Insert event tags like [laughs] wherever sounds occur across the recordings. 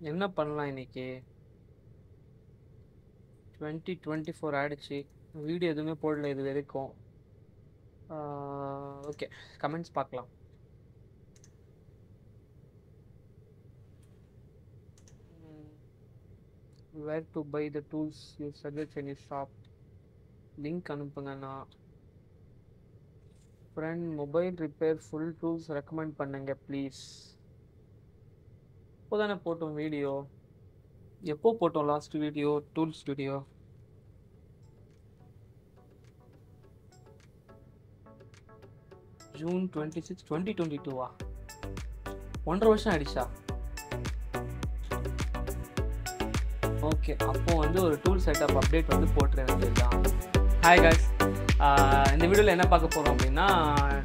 என்ன பண்ணலாம் இன்னைக்கு? டுவெண்ட்டி டுவெண்ட்டி ஃபோர் ஆகிடுச்சி வீடியோ எதுவுமே போடல இது வரைக்கும். ஓகே கமெண்ட்ஸ் பார்க்கலாம். Where to buy the tools you suggest any shop link அனுப்புங்கண்ணா friend mobile repair full tools recommend பண்ணுங்க ப்ளீஸ் எப்போ தானே போட்டோம் வீடியோ எப்போ போட்டோம் last video tool studio June twenty six twenty twenty டூவா ஒன்றரை வருஷம் ஆயிடுச்சா? ஓகே அப்போ வந்து ஒரு டூல் செட்டப் அப்டேட் வந்து போட்டுருந்ததுதான் ஹாய் guys. இந்த வீடியோவில் என்ன பார்க்க போகிறோம் அப்படின்னா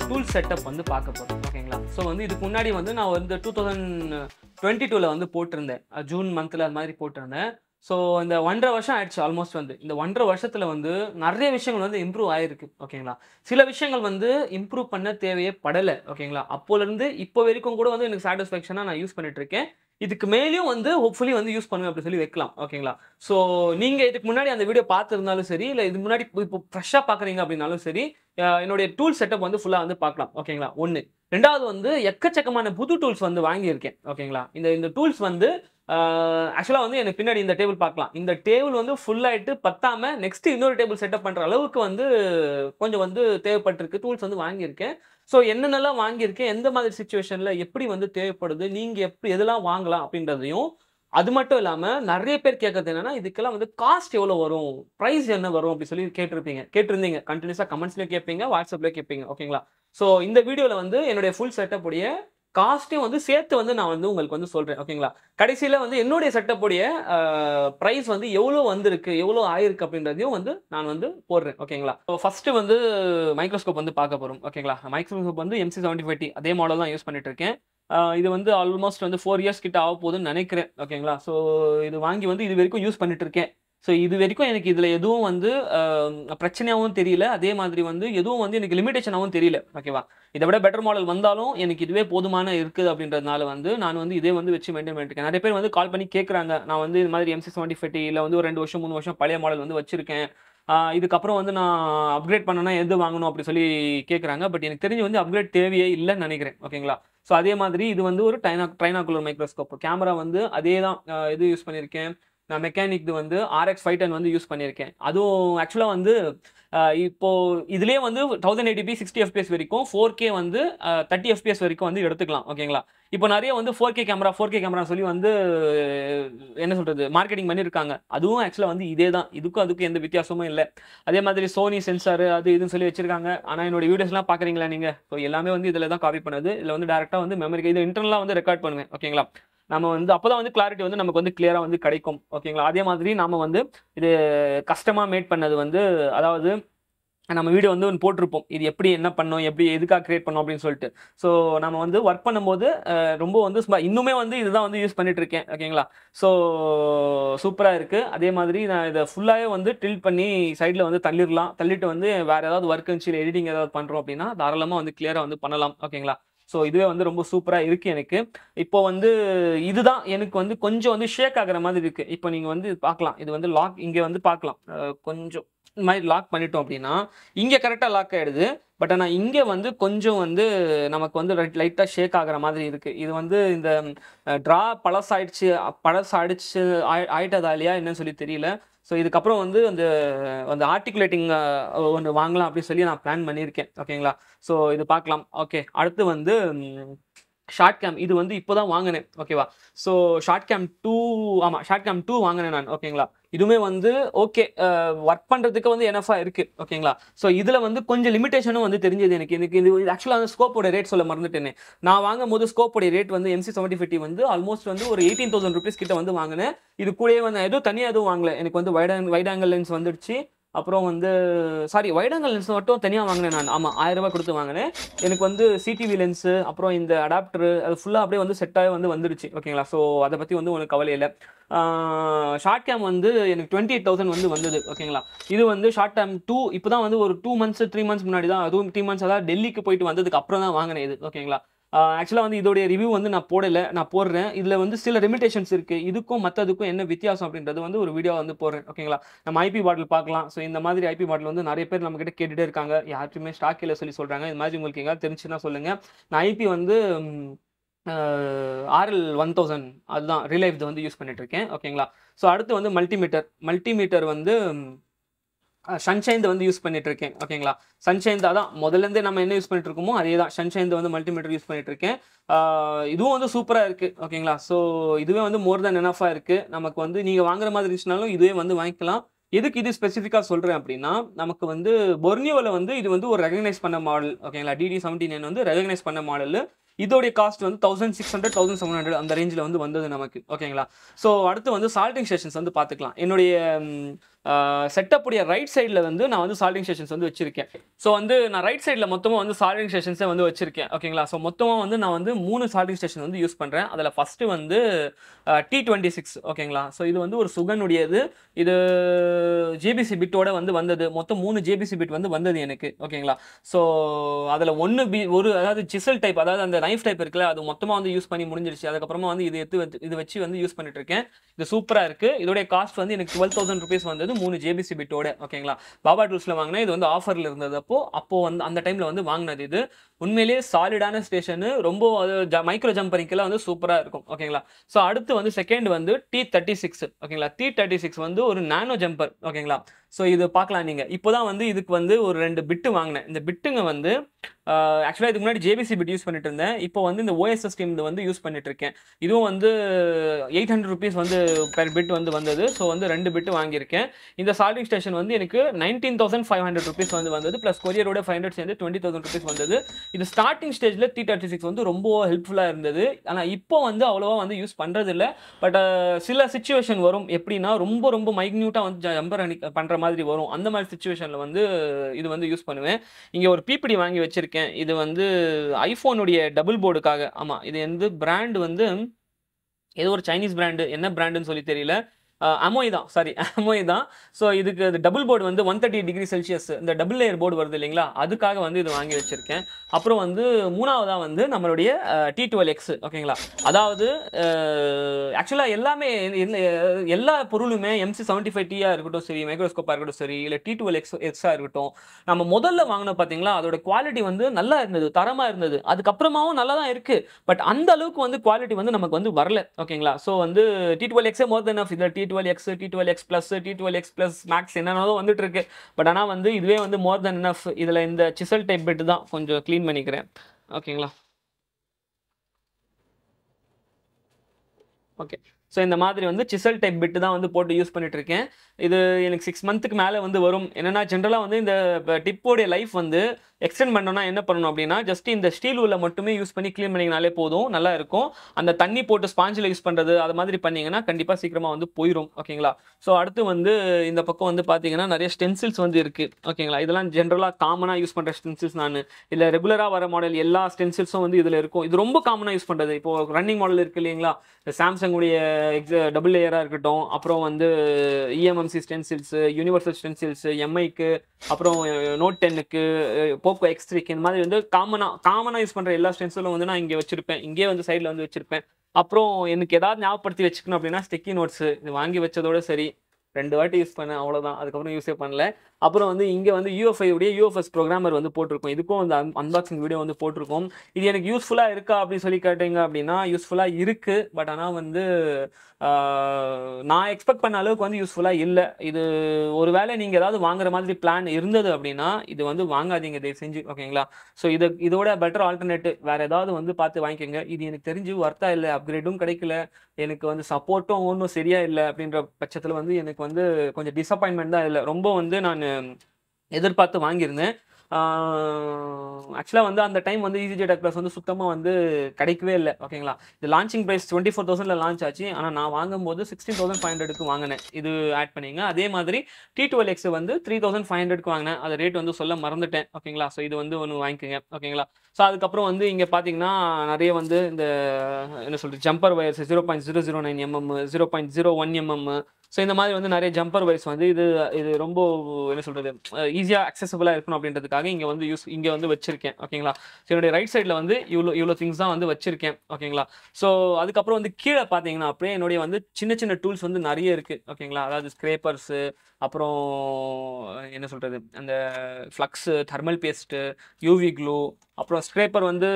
டூல் செட்டப் வந்து பார்க்க போகிறோம் ஓகேங்களா? ஸோ வந்து இதுக்கு முன்னாடி வந்து நான் வந்து டூ தௌசண்ட் டுவெண்ட்டி டூவில் வந்து போட்டிருந்தேன். ஜூன் மந்தில் அது மாதிரி போட்டிருந்தேன். ஸோ இந்த ஒன்றரை வருஷம் ஆயிடுச்சு ஆல்மோஸ்ட் வந்து. இந்த ஒன்றரை வருஷத்தில் வந்து நிறைய விஷயங்கள் வந்து இம்ப்ரூவ் ஆயிருக்கு ஓகேங்களா? சில விஷயங்கள் வந்து இம்ப்ரூவ் பண்ண தேவையே படலை ஓகேங்களா? அப்போலேருந்து இப்போ வரைக்கும் கூட வந்து எனக்கு சாட்டிஸ்ஃபேக்ஷனாக நான் யூஸ் பண்ணிட்டுருக்கேன். இதுக்கு மேலேயும் வந்து ஹோப்ஃபுல்லி வந்து யூஸ் பண்ணுவேன் அப்படின்னு சொல்லி வைக்கலாம் ஓகேங்களா? ஸோ நீங்கள் இதுக்கு முன்னாடி அந்த வீடியோ பார்த்துருந்தாலும் சரி இல்லை இது முன்னாடி இப்போ- ஃப்ரெஷ்ஷாக பார்க்குறீங்க அப்படின்னாலும் சரி என்னுடைய டூல் செட்டப் வந்து ஃபுல்லாக வந்து பார்க்கலாம் ஓகேங்களா? ஒன்று ரெண்டாவது வந்து எக்கச்சக்கமான புது டூல்ஸ் வந்து வாங்கியிருக்கேன். ஓகேங்களா? இந்த இந்த டூல்ஸ் வந்து ஆக்சுவலாக வந்து எனக்கு பின்னாடி இந்த டேபிள் பார்க்கலாம். இந்த டேபிள் வந்து ஃபுல்லாகிட்டு பத்தாம நெக்ஸ்ட் இன்னொரு டேபிள் செட்டப் பண்ணுற அளவுக்கு வந்து கொஞ்சம் வந்து தேவைப்பட்டிருக்கு. டூல்ஸ் வந்து வாங்கியிருக்கேன். ஸோ என்னென்னலாம் வாங்கியிருக்கேன்? எந்த மாதிரி சுச்சுவேஷனில் எப்படி வந்து தேவைப்படுது? நீங்கள் எப்படி எதெல்லாம் வாங்கலாம் அப்படின்றதையும் அது மட்டும் இல்லாமல் நிறைய பேர் கேட்கறது என்னன்னா இதுக்கெல்லாம் வந்து காஸ்ட் எவ்வளோ வரும்? ப்ரைஸ் என்ன வரும்? அப்படி சொல்லி கேட்டிருப்பீங்க. கேட்டிருந்தீங்க. கண்டினியூஸாக கமெண்ட்ஸ்லேயும் கேட்பீங்க வாட்ஸ்அப்லேயும் கேட்பீங்க ஓகேங்களா ஸோ இந்த வீடியோவில் வந்து என்னுடைய ஃபுல் செட்டப் உடைய காஸ்ட்டையும் வந்து சேர்த்து வந்து நான் வந்து உங்களுக்கு வந்து சொல்கிறேன் ஓகேங்களா? கடைசியில் வந்து என்னுடைய செட்டப்புடைய ப்ரைஸ் வந்து எவ்வளோ வந்திருக்கு எவ்வளோ ஆயிருக்கு அப்படின்றதையும் வந்து நான் வந்து போடுறேன் ஓகேங்களா? ஸோ ஃபஸ்ட்டு வந்து மைக்ரோஸ்கோப் வந்து பார்க்க போகிறோம் ஓகேங்களா? மைக்ரோஸ்கோப் வந்து எம்சி செவன்ட்டி ஃபைவ் அதே மாடல் தான் யூஸ் பண்ணிட்டு இருக்கேன் இது வந்து ஆல்மோஸ்ட் வந்து ஃபோர் இயர்ஸ் கிட்ட ஆக போகுதுன்னு நினைக்கிறேன் ஓகேங்களா? ஸோ இது வாங்கி வந்து இது வரைக்கும் யூஸ் பண்ணிட்டு இருக்கேன் ஸோ இது வரைக்கும் எனக்கு இதில் எதுவும் வந்து பிரச்சனையாகவும் தெரியல. அதே மாதிரி வந்து எதுவும் வந்து எனக்கு லிமிடேஷனாகவும் தெரியல. ஓகேவா இதை விட பெட்டர் மாடல் வந்தாலும் எனக்கு இதுவே போதுமான இருக்குது அப்படின்றதுனால வந்து நான் வந்து இதே வந்து வச்சு மெயின்டைன் பண்ணிருக்கேன் நிறைய பேர் வந்து கால் பண்ணி கேட்குறாங்க நான் வந்து இது மாதிரி எம்சி செவன்ட்டி இல்லை வந்து ஒரு ரெண்டு வருஷம் மூணு வருஷம் பழைய மாடல் வந்து வச்சிருக்கேன். இதுக்கப்புறம் வந்து நான் அப்கிரேட் பண்ணனா எது வாங்கணும் அப்படி சொல்லி கேட்குறாங்க பட் எனக்கு தெரிஞ்சு வந்து அப்கிரேட் தேவையே இல்லைன்னு நினைக்கிறேன். ஓகேங்களா ஸோ அதே மாதிரி இது வந்து ஒரு டைனா ட்ரைனாகுலர் மைக்ரோஸ்கோப் கேமரா வந்து அதே தான் இது யூஸ் பண்ணியிருக்கேன். நான் மெக்கானிக் வந்து ஆர்எக்ஸ் ஃபைவ் டென் வந்து யூஸ் பண்ணியிருக்கேன். அதுவும் ஆக்சுவலாக வந்து இப்போது இப்போ இதுலேயே வந்து thousand eighty P sixty FPS வரைக்கும் ஃபோர் கே வந்து தேர்ட்டி எஃபிஎஸ் வரைக்கும் வந்து எடுத்துக்கலாம் ஓகேங்களா இப்போ நிறைய வந்து four K camera four K camera சொல்லி வந்து என்ன சொல்கிறது மார்க்கெட்டிங் பண்ணியிருக்காங்க அதுவும் ஆக்சுவலாக வந்து இதே தான். இதுக்கும் அதுக்கும் எந்த வித்தியாசமும் இல்லை. அதே மாதிரி சோனி சென்சார் அது இதுன்னு சொல்லி வச்சிருக்காங்க. ஆனால் என்னோட வீடியோஸ்லாம் பார்க்குறீங்களா நீங்கள் ஸோ எல்லாமே வந்து இதில் தான் காப்பி பண்ணது. இதில் வந்து டேரெக்டாக வந்து மெமரி இது இன்டர்னலாக வந்து ரெக்கார்ட் பண்ணுவேன் ஓகேங்களா நம்ம வந்து அப்போ தான் வந்து கிளாரிட்டி வந்து நமக்கு வந்து கிளியராக வந்து கிடைக்கும். ஓகேங்களா அதே மாதிரி நாம வந்து இது கஷ்டமாக மேட் பண்ணது வந்து அதாவது நம்ம வீடியோ வந்து ஒன்று போட்டிருப்போம். இது எப்படி என்ன பண்ணோம்? எப்படி எதுக்காக கிரியேட் பண்ணோம்? அப்படின்னு சொல்லிட்டு. ஸோ நம்ம வந்து ஒர்க் பண்ணும்போது ரொம்ப வந்து சும்மா இன்னுமே வந்து இதுதான் வந்து யூஸ் பண்ணிட்டு இருக்கேன். ஓகேங்களா ஸோ சூப்பராக இருக்குது அதே மாதிரி நான் இதை ஃபுல்லாகவே வந்து ட்ரில் பண்ணி சைடில் வந்து தள்ளிடலாம். தள்ளிட்டு வந்து வேறு ஏதாவது ஒர்க் இருந்துச்சு எடிட்டிங் ஏதாவது பண்ணுறோம் அப்படின்னா தாராளமாக வந்து கிளியராக வந்து பண்ணலாம். ஓகேங்களா ஸோ இதுவே வந்து ரொம்ப சூப்பராக இருக்குது எனக்கு. இப்போ வந்து இதுதான் எனக்கு வந்து கொஞ்சம் வந்து ஷேக் ஆகுற மாதிரி இருக்குது இப்போ நீங்கள் வந்து பார்க்கலாம். இது வந்து லாக் இங்கே வந்து பார்க்கலாம். கொஞ்சம் இந்த மாதிரி லாக் பண்ணிட்டோம் அப்படின்னா இங்கே கரெக்டாக லாக் ஆகிடுது பட் ஆனால் இங்கே வந்து கொஞ்சம் வந்து நமக்கு வந்து லைட்டாக ஷேக் ஆகிற மாதிரி இருக்குது இது வந்து இந்த ட்ரா பழசாயிடுச்சு பழசாயிடுச்சு ஆயி ஆயிட்டதாலையா என்னன்னு சொல்லி தெரியல. ஸோ இதுக்கப்புறம் வந்து அந்த அந்த ஆர்டிகுலேட்டிங் ஒன்று வாங்கலாம் அப்படின்னு சொல்லி நான் பிளான் பண்ணியிருக்கேன். ஓகேங்களா ஸோ இது பார்க்கலாம். ஓகே அடுத்து வந்து ஷார்ட் கேம் இது வந்து இப்போ தான் வாங்கினேன் ஓகேவா ஸோ ஷார்ட் கேம் டூ ஆமாம் ஷார்ட் கேம் டூ வாங்கினேன் நான் ஓகேங்களா இதுவுமே வந்து ஓகே ஒர்க் பண்ணுறதுக்கு வந்து எனஃபாக இருக்குது ஓகேங்களா ஸோ இதில் வந்து கொஞ்சம் லிமிடேஷனும் வந்து தெரிஞ்சது எனக்கு. எனக்கு இது ஆக்சுவலாக வந்து ஸ்கோப்போட ரேட் சொல்ல மறந்துட்டேனே. நான் வாங்கும் போது ஸ்கோப்போட ரேட் வந்து எம்சி செவன்ட்டி ஃபிஃப்டி வந்து ஆல்மோஸ்ட் வந்து ஒரு எயிட்டீன் தௌசண்ட் ருபீஸ் கிட்ட வந்து வாங்கினேன். இது கூடயே வந்து எதுவும் தனியாக எதுவும் வாங்கல. எனக்கு வந்து வைடாங் வைடாங்கல் லென்ஸ் வந்துடுச்சு. அப்புறம் வந்து சாரி வைடாங்கல் லென்ஸ் மட்டும் தனியாக வாங்கினேன் நான். ஆமாம் ஆயிரம் ரூபாய் கொடுத்து வாங்கினேன். எனக்கு வந்து சிடிவி லென்ஸு அப்புறம் இந்த அடாப்டர் அது ஃபுல்லாக அப்படியே வந்து செட்டாகவே வந்து வந்துடுச்சு ஓகேங்களா ஸோ அதை பற்றி வந்து உனக்கு கவலை இல்லை. ஷார்ட் கேம் வந்து எனக்கு டுவெண்ட்டி எயிட் தௌசண்ட் வந்து வந்தது ஓகேங்களா இது வந்து ஷார்ட் டேம் டூ இப்போ தான் வந்து ஒரு டூ மந்த்ஸ் த்ரீ மந்த்ஸ் முன்னாடி தான் அதுவும் த்ரீ மந்த்ஸ் அதாவது டெல்லிக்கு போயிட்டு வந்ததுக்கு அப்புறம் தான் வாங்கினேன் இது ஓகேங்களா ஆக்சுவலாக வந்து இதோடைய ரிவ்யூ வந்து நான் போடலை. நான் போடுறேன். இதில் வந்து சில லிமிடேஷன்ஸ் இருக்குது இதுக்கும் மற்றதுக்கும் என்ன வித்தியாசம் அப்படின்றது வந்து ஒரு வீடியோ வந்து போடுறேன். ஓகேங்களா நம்ம ஐபி பாட்டில் பார்க்கலாம். ஸோ இந்த மாதிரி ஐபி பாட்டில் வந்து நிறைய பேர் நம்மக்கிட்ட கேட்டுகிட்டே இருக்காங்க. யார்ட்டுமே ஸ்டாக் இல்லை சொல்லி சொல்கிறாங்க இது மாதிரி உங்களுக்கு எங்கேயாவது தெரிஞ்சுன்னா சொல்லுங்கள் நான் ஐபி வந்து ஆர்எல் ஒன் தௌசண்ட் அதுதான். ரிலைஃப் வந்து யூஸ் பண்ணிட்டு இருக்கேன். ஓகேங்களா ஸோ அடுத்து வந்து மல்டிமீட்டர் மல்டிமீட்டர் வந்து சன்ஷைன் வந்து யூஸ் பண்ணிட்டு இருக்கேன் ஓகேங்களா சன்ஷைன் அதான் முதல்லேருந்தே நம்ம என்ன யூஸ் பண்ணிட்டு இருக்கோமோ அதே தான் சன்ஷைன் வந்து மல்டிமீட்டர் யூஸ் பண்ணிட்டு இருக்கேன் இதுவும் வந்து சூப்பராக இருக்குது ஓகேங்களா ஸோ இதுவே வந்து மோர் தென் எனஃபாக இருக்குது நமக்கு வந்து நீங்கள் வாங்குற மாதிரி இருந்துச்சுனாலும் இதுவே வந்து வாங்கிக்கலாம். எதுக்கு இது ஸ்பெசிஃபிக்காக சொல்கிறேன் அப்படின்னா நமக்கு வந்து பொர்னியோவில் வந்து இது வந்து ஒரு ரெகனைஸ் பண்ண மாடல் ஓகேங்களா டிடி செவன்டி நைன் வந்து ரெகனைஸ் பண்ண மாடல் இதோடைய காஸ்ட் வந்து thousand six hundred thousand seven hundred அந்த ரேஞ்சில் வந்து வந்தது நமக்கு. ஓகேங்களா ஸோ அடுத்து வந்து சால்டிங் ஸ்டேஷன்ஸ் வந்து பார்த்துக்கலாம். என்னுடைய செட்டப்புடைய ரைட் சைடில் வந்து நான் வந்து சால்டிங் ஸ்டேஷன்ஸ் வந்து வச்சிருக்கேன். ஸோ வந்து நான் ரைட் சைடில் மொத்தமாக வந்து சால்டிங் ஸ்டேஷன்ஸே வந்து வச்சிருக்கேன். ஓகேங்களா ஸோ மொத்தமாக வந்து நான் வந்து மூணு சால்டிங் ஸ்டேஷன் வந்து யூஸ் பண்ணுறேன் அதில் ஃபஸ்ட்டு வந்து டி டுவெண்ட்டி சிக்ஸ் ஓகேங்களா ஸோ இது வந்து ஒரு சுகனுடையது. இது ஜேபிசி பிட்டோட வந்து வந்தது. மொத்தம் மூணு ஜேபிசி பிட் வந்து வந்தது எனக்கு. ஓகேங்களா ஸோ அதில் ஒன்று பி ஒரு அதாவது சிசல் டைப் அதாவது அந்த நைஃப் டைப் இருக்குல்ல அது மொத்தமாக வந்து யூஸ் பண்ணி முடிஞ்சிருச்சு அதுக்கப்புறமா வந்து இது எடுத்து இது வச்சு வந்து யூஸ் பண்ணிட்டு இருக்கேன். இது சூப்பராக இருக்குது இதோடைய காஸ்ட் வந்து எனக்கு டுவெல் தௌசண்ட் ருபீஸ் வந்தது. மூணு ஜேபிசி பிட்டோட ஓகேங்களா பாபா டூல்ஸில் வாங்கினா இது வந்து ஆஃபரில் இருந்ததப்போ அப்போது அப்போ வந்து அந்த டைமில் வந்து வாங்கினது இது. உண்மையிலேயே சாலிடான ஸ்டேஷனு ரொம்ப மைக்ரோ ஜம்பரிங்கெல்லாம் வந்து சூப்பராக இருக்கும் ஓகேங்களா? ஸோ அடுத்து வந்து செகண்ட் வந்து டி தேர்ட்டி சிக்ஸ் ஓகேங்களா? டி தேர்ட்டி சிக்ஸ் வந்து ஒரு நானோ ஜம்பர் ஓகேங்களா? ஸோ இது பார்க்கலாம் நீங்கள் இப்போ தான் வந்து இதுக்கு வந்து ஒரு ரெண்டு பிட்டு வாங்கினேன். இந்த பிட்டுங்க வந்து ஆக்சுவலாக இதுக்கு முன்னாடி ஜேபிசி பிட் யூஸ் பண்ணிட்டு இருந்தேன். இப்போ வந்து இந்த ஓஎஸ்எஸ் டீம் வந்து யூஸ் பண்ணிட்டு இருக்கேன். இதுவும் வந்து எயிட் ஹண்ட்ரட் ருபீஸ் வந்து பெர் பிட் வந்து வந்தது. ஸோ வந்து ரெண்டு பிட்டு வாங்கியிருக்கேன். இந்த சால்டிங் ஸ்டேஷன் வந்து எனக்கு nineteen thousand five hundred rupees வந்து வந்தது. ப்ளஸ் கொரியரோட ஃபைவ் ஹண்ட்ரட் சேர்ந்து டுவெண்ட்டி தௌசண்ட் ருபீஸ் வந்தது. இது ஸ்டார்டிங் ஸ்டேஜில் டி தேர்ட்டி சிக்ஸ் வந்து ரொம்ப ஹெல்ப்ஃபுல்லாக இருந்தது. ஆனால் இப்போ வந்து அவ்வளோவா வந்து யூஸ் பண்ணுறது இல்லை பட் சில சுச்சுவேஷன் வரும். எப்படின்னா ரொம்ப ரொம்ப மைக்னியூட்டாக வந்து ஜம்பர் அணி பண்ணுற மாதிரி வரும். அந்த மாதிரி சுச்சுவேஷனில் வந்து இது வந்து யூஸ் பண்ணுவேன். இங்கே ஒரு பிபிடி வாங்கி வச்சுருக்கேன். இது வந்து ஐஃபோனுடைய டபுள் போர்டுக்காக ஆமாம் இது வந்து பிராண்ட் வந்து ஏதோ ஒரு சைனீஸ் பிராண்டு என்ன பிராண்டுன்னு சொல்லி தெரியல. அமோய் தான். சாரி அமோய் [laughs] தான். ஸோ இதுக்கு அது டபுள் போர்டு வந்து ஒன் தேர்ட்டி டிகிரி செல்சியஸ் இந்த டபுள் லேயர் போர்டு வருது இல்லைங்களா? அதுக்காக வந்து இது வாங்கி வச்சிருக்கேன். அப்புறம் வந்து மூணாவதாக வந்து நம்மளுடைய டி டுவெல் எக்ஸ் ஓகேங்களா? அதாவது ஆக்சுவலாக எல்லாமே எல்லா பொருளுமே எம்சி செவன்ட்டி ஃபைவ் டியாக இருக்கட்டும் சரி மைக்ரோஸ்கோப்பாக இருக்கட்டும் சரி இல்லை டி டுவெல் எக்ஸ் எக்ஸாக இருக்கட்டும் நம்ம முதல்ல வாங்கினோம் பார்த்தீங்களா அதோட குவாலிட்டி வந்து நல்லா இருந்தது தரமாக இருந்தது. அதுக்கப்புறமாவும் நல்லா தான் இருக்குது பட் அந்த அளவுக்கு வந்து குவாலிட்டி வந்து நமக்கு வந்து வரல ஓகேங்களா? ஸோ வந்து T twelve X more then இதில் T twelve X T twelve X plus T twelve X plus max என்னென்னதோ வந்துட்டு இருக்கு பட் ஆனால் வந்து இதுவே வந்து மோர் தென் இனஃப் இதில் இந்த சிசல் டைப் பெட்டு தான் கொஞ்சம் க்ளீன் பண்ணிக்கிறேன். ஓகேங்களா ஓகே ஸோ இந்த மாதிரி வந்து சிசல் டைப் பிட்டு தான் வந்து போட்டு யூஸ் பண்ணிட்டு இருக்கேன் இது எனக்கு சிக்ஸ் மந்த்துக்கு மேலே வந்து வரும். என்னென்னா ஜென்ரலாக வந்து இந்த டிப்போடைய லைஃப் வந்து எக்ஸ்டெண்ட் பண்ணோம்னா என்ன பண்ணணும் அப்படின்னா ஜஸ்ட் இந்த ஸ்டீல் உள்ள மட்டுமே யூஸ் பண்ணி க்ளீன் பண்ணிங்கனாலே போதும் நல்லா இருக்கும். அந்த தண்ணி போட்டு ஸ்பாஞ்சில் யூஸ் பண்ணுறது அது மாதிரி பண்ணிங்கன்னா கண்டிப்பாக சீக்கிரமாக வந்து போயிடும் ஓகேங்களா ஸோ அடுத்து வந்து இந்த பக்கம் வந்து பார்த்தீங்கன்னா நிறைய ஸ்டென்சில்ஸ் வந்து இருக்குது ஓகேங்களா இதெல்லாம் ஜென்ரலாக காமனாக யூஸ் பண்ணுற ஸ்டென்சில்ஸ் நான். இல்லை ரெகுலராக வர மாடல் எல்லா ஸ்டென்சில்ஸும் வந்து இதில் இருக்கும். இது ரொம்ப காமனாக யூஸ் பண்ணுறது இப்போது ரன்னிங் மாடல் இருக்குது இல்லைங்களா? சாம்சங்குடைய எக்ஸ டபுள் லேயராக இருக்கட்டும். அப்புறம் வந்து இஎம்எம்சி ஸ்டென்சில்ஸு யூனிவர்சல் ஸ்டென்சில்ஸு எம்ஐக்கு அப்புறம் நோட் டென்னுக்கு போக்கோ எக்ஸ் த்ரீக்கு இந்த மாதிரி வந்து காமனாக காமனாக யூஸ் பண்ணுற எல்லா ஸ்டென்சிலும் வந்து நான் இங்கே வச்சிருப்பேன். இங்கேயே வந்து சைடில் வந்து வச்சிருப்பேன். அப்புறம் எனக்கு ஏதாவது ஞாபகப்படுத்தி வச்சுக்கணும் அப்படின்னா ஸ்டிக்கி நோட்ஸு இது வாங்கி வச்சதோட சரி. ரெண்டு வாட்டி யூஸ் பண்ணேன் அவ்வளோதான் அதுக்கப்புறம் யூஸே பண்ணல. அப்புறம் வந்து இங்கே வந்து யூஎஃப்ஐ உடைய யூஎஃப்எஸ் ப்ரோக்ராமர் வந்து போட்டிருக்கோம். இதுக்கும் வந்து அன்பாக்சிங் வீடியோ வந்து போட்டிருக்கோம். இது எனக்கு யூஸ்ஃபுல்லாக இருக்கா அப்படின்னு சொல்லி கேட்டீங்க அப்படின்னா யூஸ்ஃபுல்லாக இருக்குது பட் ஆனால் வந்து நான் எக்ஸ்பெக்ட் பண்ண அளவுக்கு வந்து யூஸ்ஃபுல்லாக இல்லை. இது ஒரு வேளை நீங்கள் ஏதாவது வாங்குற மாதிரி பிளான் இருந்தது அப்படின்னா இது வந்து வாங்காதீங்க தயவு செஞ்சு ஓகேங்களா? ஸோ இது இதோட பெட்டர் ஆல்டர்னேட்டிவ் வேறு ஏதாவது வந்து பார்த்து வாங்கிக்கோங்க. இது எனக்கு தெரிஞ்சு ஒர்த்தா இல்லை அப்கிரேடும் கிடைக்கல. எனக்கு வந்து சப்போர்ட்டும் ஒன்றும் சரியாக இல்லை அப்படின்ற பட்சத்தில் வந்து எனக்கு வந்து கொஞ்சம் டிசப்பாயின்மெண்ட் தான் இல்லை ரொம்ப வந்து நான் எதிர்பார்த்து வாங்கியிருந்தேன். ஆக்சுவலாக வந்து அந்த டைம் வந்து ஈஸி டெக் ப்ளஸ் வந்து சுத்தமாக வந்து கிடைக்கவே இல்லை. ஓகேங்களா இது லான்ச்சிங் ப்ரைஸ் டுவெண்ட்டி ஃபோர் தௌசண்டில் லான்ச் ஆச்சு. ஆனால் நான் வாங்கும்போது சிக்ஸ்டீன் தௌசண்ட் ஃபைவ் ஹண்ட்ரடுக்கு வாங்கினேன். இது ஆட் பண்ணிங்க. அதே மாதிரி டி டுவெல் எக்ஸ் வந்து த்ரீ தௌசண்ட் ஃபைவ் ஹண்ட்ரட்க்கு வாங்கினேன். அது ரேட் வந்து சொல்ல மறந்துட்டேன். ஓகேங்களா ஸோ இது வந்து ஒன்று வாங்கிக்கோங்க. ஓகேங்களா ஸோ அதுக்கப்புறம் வந்து இங்கே பார்த்தீங்கன்னா நிறைய வந்து இந்த என்ன சொல்கிறது jumper wires zero point zero zero nine mm zero point zero one mm so இந்த மாதிரி வந்து நிறைய ஜம்பர் வைஸ் வந்து இது இது ரொம்ப என்ன சொல்கிறது ஈஸியாக அக்சசபிளாக இருக்கணும் அப்படின்றதுக்காக இங்கே வந்து யூஸ் இங்கே வந்து வச்சிருக்கேன். ஓகேங்களா ஸோ என்னுடைய ரைட் சைடில் வந்து இவ்வளோ இவ்வளோ திங்ஸ் தான் வந்து வச்சிருக்கேன். ஓகேங்களா ஸோ அதுக்கப்புறம் வந்து கீழே பார்த்தீங்கன்னா அப்படியே என்னுடைய வந்து சின்ன சின்ன டூல்ஸ் வந்து நிறைய இருக்குது ஓகேங்களா அதாவது ஸ்க்ரேப்பர்ஸு அப்புறம் என்ன சொல்கிறது அந்த flux thermal paste UV glue அப்புறம் ஸ்க்ரேப்பர் வந்து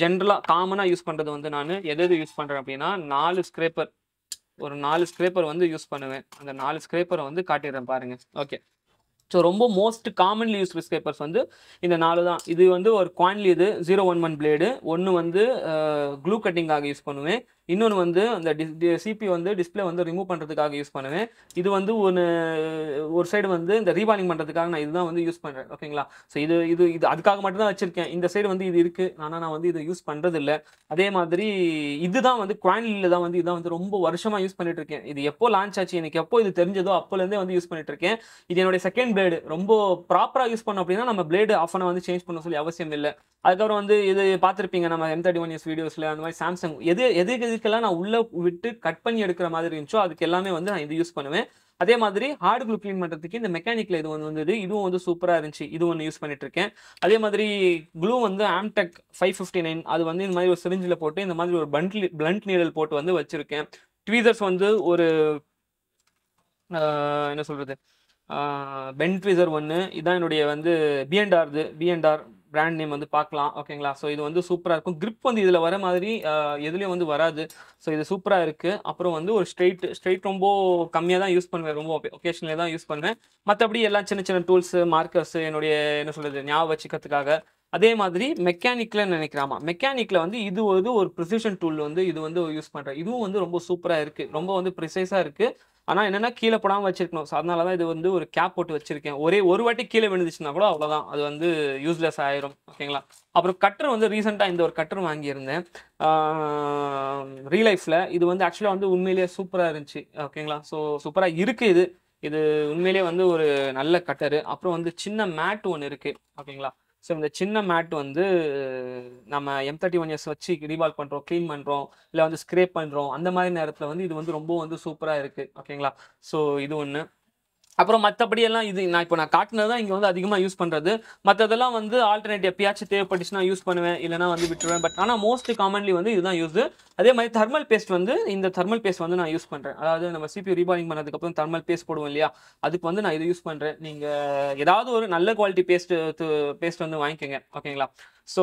ஜென்ரலாக காமனாக யூஸ் பண்ணுறது வந்து நான் எது எது யூஸ் பண்ணுறேன் அப்படின்னா நாலு ஸ்க்ரேப்பர் ஒரு நாலு ஸ்க்ரேப்பர் வந்து யூஸ் பண்ணுவேன். அந்த நாலு ஸ்க்ரேப்பரை வந்து காட்டிடுறேன் பாருங்க. ஓகே ஸோ ரொம்ப மோஸ்ட் காமன்லி யூஸ் ஸ்க்ரேப்பர்ஸ் வந்து இந்த நாலு தான். இது வந்து ஒரு குவான்லி இது ஜீரோ ஒன் ஒன் பிளேடு ஒன்று வந்து க்ளூ கட்டிங்காக யூஸ் பண்ணுவேன். இன்னொன்று வந்து அந்த சிபி வந்து டிஸ்பிளே வந்து ரிமூவ் பண்ணுறதுக்காக யூஸ் பண்ணுவேன். இது வந்து ஒன்று ஒரு சைடு வந்து இந்த ரீபாலிங் பண்ணுறதுக்காக நான் இதுதான் வந்து யூஸ் பண்ணுறேன் ஓகேங்களா ஸோ இது இது இது அதுக்காக மட்டும் தான் வச்சுருக்கேன். இந்த சைடு வந்து இது இருக்குது ஆனால் நான் வந்து இதை யூஸ் பண்ணுறது இல்லை அதே மாதிரி இதுதான் வந்து குவான்லியில் தான் வந்து இதான் வந்து ரொம்ப வருஷமாக யூஸ் பண்ணிட்டு இருக்கேன் இது எப்போ லான்ச் ஆச்சு எனக்கு எப்போ இது தெரிஞ்சதோ அப்போலேருந்தே வந்து யூஸ் பண்ணிட்டு இருக்கேன் இது என்னுடைய செகண்ட் பிளேடு ரொம்ப ப்ராப்பராக யூஸ் பண்ணோம் அப்படின்னா நம்ம பிளேடு ஆஃப் பண்ண வந்து சேஞ்ச் பண்ண சொல்லி அவசியம் இல்லை. அதுக்கப்புறம் வந்து இது பார்த்துருப்பீங்க நம்ம எம் தேர்ட்டி ஒன் இயர்ஸ் வீடியோஸில் அந்த மாதிரி சாம்சங் எது எது எதுக்கெல்லாம் நான் உள்ளே விட்டு கட் பண்ணி எடுக்கிற மாதிரி இருந்துச்சோ அதுக்கு எல்லாமே வந்து நான் இது யூஸ் பண்ணுவேன். அதே மாதிரி ஹார்டு க்ளூ க்ளீன் பண்ணுறதுக்கு இந்த மெக்கானிக்கில் இது ஒன்று வந்தது. இதுவும் வந்து சூப்பராக இருந்துச்சு. இது ஒன்று யூஸ் பண்ணிட்டு இருக்கேன். அதே மாதிரி க்ளூ வந்து ஆம்டெக் ஃபைவ் ஃபிஃப்டி நைன் அது வந்து இந்த மாதிரி ஒரு சிரிஞ்சில் போட்டு இந்த மாதிரி ஒரு பண்ட் பிளண்ட் நீடல் போட்டு வந்து வச்சுருக்கேன். ட்வீசர்ஸ் வந்து ஒரு என்ன சொல்கிறது பென் ட்வீசர் ஒன்று இதான் என்னுடைய வந்து பிஎன்டார்து பிஎன்டார் பிராண்ட் நேம் வந்து பார்க்கலாம் ஓகேங்களா ஸோ இது வந்து சூப்பராக இருக்கும். கிரிப் வந்து இதில் வர மாதிரி எதுலேயும் வந்து வராது. ஸோ இது சூப்பராக இருக்குது அப்புறம் வந்து ஒரு ஸ்ட்ரெயிட் ஸ்ட்ரெயிட் ரொம்ப கம்மியாக தான் யூஸ் பண்ணுவேன். ரொம்ப ஒகேஷனில் தான் யூஸ் பண்ணுவேன். மற்றபடி எல்லாம் சின்ன சின்ன டூல்ஸு மார்க்கர்ஸு என்னுடைய என்ன சொல்கிறது ஞாபகம் வச்சுக்கிறதுக்காக அதே மாதிரி மெக்கானிக்கில் நினைக்கிறாமா? மெக்கானிக்கில் வந்து இது வந்து ஒரு ப்ரிசிஷன் டூல் வந்து இது வந்து யூஸ் பண்ணுறேன் இதுவும் வந்து ரொம்ப சூப்பராக இருக்குது ரொம்ப வந்து ப்ரிசைஸாக இருக்குது ஆனால் என்னென்னா கீழே போடாமல் வச்சிருக்கணும். ஸோ அதனால தான் இது வந்து ஒரு கேப் போட்டு வச்சிருக்கேன். ஒரே ஒரு வாட்டி கீழே விழுந்துச்சுன்னா கூட அவ்வளோதான் அது வந்து யூஸ்லெஸ் ஆயிரும். ஓகேங்களா அப்புறம் கட்டர் வந்து ரீசெண்டாக இந்த ஒரு கட்டர் வாங்கியிருந்தேன். ரீலைஃப்பில் இது வந்து ஆக்சுவலாக வந்து உண்மையிலேயே சூப்பராக இருந்துச்சு. ஓகேங்களா ஸோ சூப்பராக இருக்குது இது. இது உண்மையிலேயே வந்து ஒரு நல்ல கட்டரு அப்புறம் வந்து சின்ன மேட் ஒன்று இருக்குது ஓகேங்களா ஸோ இந்த சின்ன மேட் வந்து நம்ம எம் தேர்ட்டி ஒன் இயர்ஸ் வச்சு ரீபால் பண்ணுறோம் க்ளீன் பண்ணுறோம் இல்லை வந்து ஸ்க்ரேப் பண்ணுறோம் அந்த மாதிரி நேரத்தில் வந்து இது வந்து ரொம்ப வந்து சூப்பராக இருக்குது ஓகேங்களா ஸோ இது ஒன்று அப்புறம் மற்றபடி எல்லாம் இது நான் இப்போ நான் காட்டினது தான் இங்கே வந்து அதிகமாக யூஸ் பண்ணுறது மற்றதெல்லாம் வந்து ஆல்டர்னேட் எப்பயாச்சும் தேவைப்பட்டுச்சுன்னா யூஸ் பண்ணுவேன் இல்லைனா வந்து விட்டுருவேன். பட் ஆனால் மோஸ்ட் காமன்லி வந்து இதுதான் யூஸ் அதே மாதிரி தர்மல் பேஸ்ட் வந்து இந்த தர்மல் பேஸ்ட் வந்து நான் யூஸ் பண்ணுறேன் அதாவது நம்ம சிபி ரீபாரிங் பண்ணதுக்கப்புறம் தர்மல் பேஸ்ட் போடுவோம் இல்லையா? அதுக்கு வந்து நான் இது யூஸ் பண்ணுறேன் நீங்கள் ஏதாவது ஒரு நல்ல குவாலிட்டி பேஸ்ட் பேஸ்ட் வந்து வாங்கிக்கோங்க. ஓகேங்களா ஸோ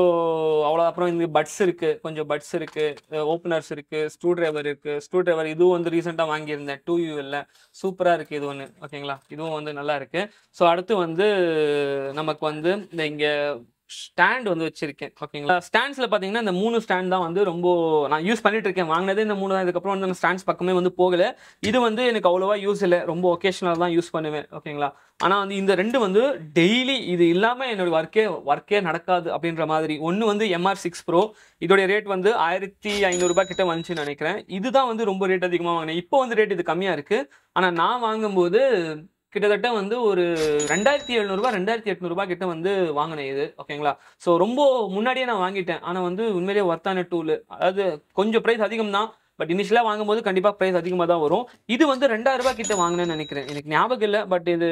அவ்வளோ அப்புறம் இங்கே பட்ஸ் இருக்குது கொஞ்சம் பட்ஸ் இருக்குது ஓப்பனர்ஸ் இருக்குது ஸ்க்ரூ டிரைவர் இருக்குது ஸ்க்ரூ டிரைவர் இதுவும் வந்து ரீசெண்டாக வாங்கியிருந்தேன். டூ யூஎல்ல சூப்பராக இருக்குது இது ஒன்று ஓகேங்களா இதுவும் வந்து நல்லா இருக்குது ஸோ அடுத்து வந்து நமக்கு வந்து இந்த இங்கே ஸ்டாண்ட் வந்து வச்சிருக்கேன் ஓகேங்களா? ஸ்டாண்ட்ஸில் பார்த்தீங்கன்னா இந்த மூணு ஸ்டாண்ட் தான் வந்து ரொம்ப நான் யூஸ் பண்ணிட்டு இருக்கேன். வாங்கினது இந்த மூணு தான். இதுக்கப்புறம் வந்து அந்த ஸ்டாண்ட்ஸ் பக்கமே வந்து போகல. இது வந்து எனக்கு அவ்வளோவா யூஸ் இல்லை. ரொம்ப ஒகேஷனல் தான் யூஸ் பண்ணுவேன் ஓகேங்களா? ஆனால் வந்து இந்த ரெண்டு வந்து டெய்லி இது இல்லாமல் என்னோட ஒர்க்கே ஒர்க்கே நடக்காது அப்படின்ற மாதிரி. ஒன்று வந்து எம்ஆர் சிக்ஸ் ப்ரோ இதோடைய ரேட் வந்து ஆயிரத்தி ஐநூறுரூபா கிட்ட வந்துச்சுன்னு நினைக்கிறேன். இதுதான் வந்து ரொம்ப ரேட் அதிகமாக வாங்கினேன். இப்போ வந்து ரேட் இது கம்மியாக இருக்குது ஆனால் நான் வாங்கும்போது கிட்டத்தட்ட வந்து ஒரு ரெண்டாயிரத்தி எழுநூறுபா ரெண்டாயிரத்தி எட்நூறுபா கிட்ட வந்து வாங்கினேன் இது ஓகேங்களா? ஸோ ரொம்ப முன்னாடியே நான் வாங்கிட்டேன். ஆனால் வந்து உண்மையிலேயே ஒர்த்தான டூல் அதாவது கொஞ்சம் ப்ரைஸ் அதிகம் தான் பட் இனிஷியலாக வாங்கும்போது கண்டிப்பாக ப்ரைஸ் அதிகமாக தான் வரும். இது வந்து ரெண்டாயிரரூபா கிட்ட வாங்கினேன்னு நினைக்கிறேன். எனக்கு ஞாபகம் இல்லை பட் இது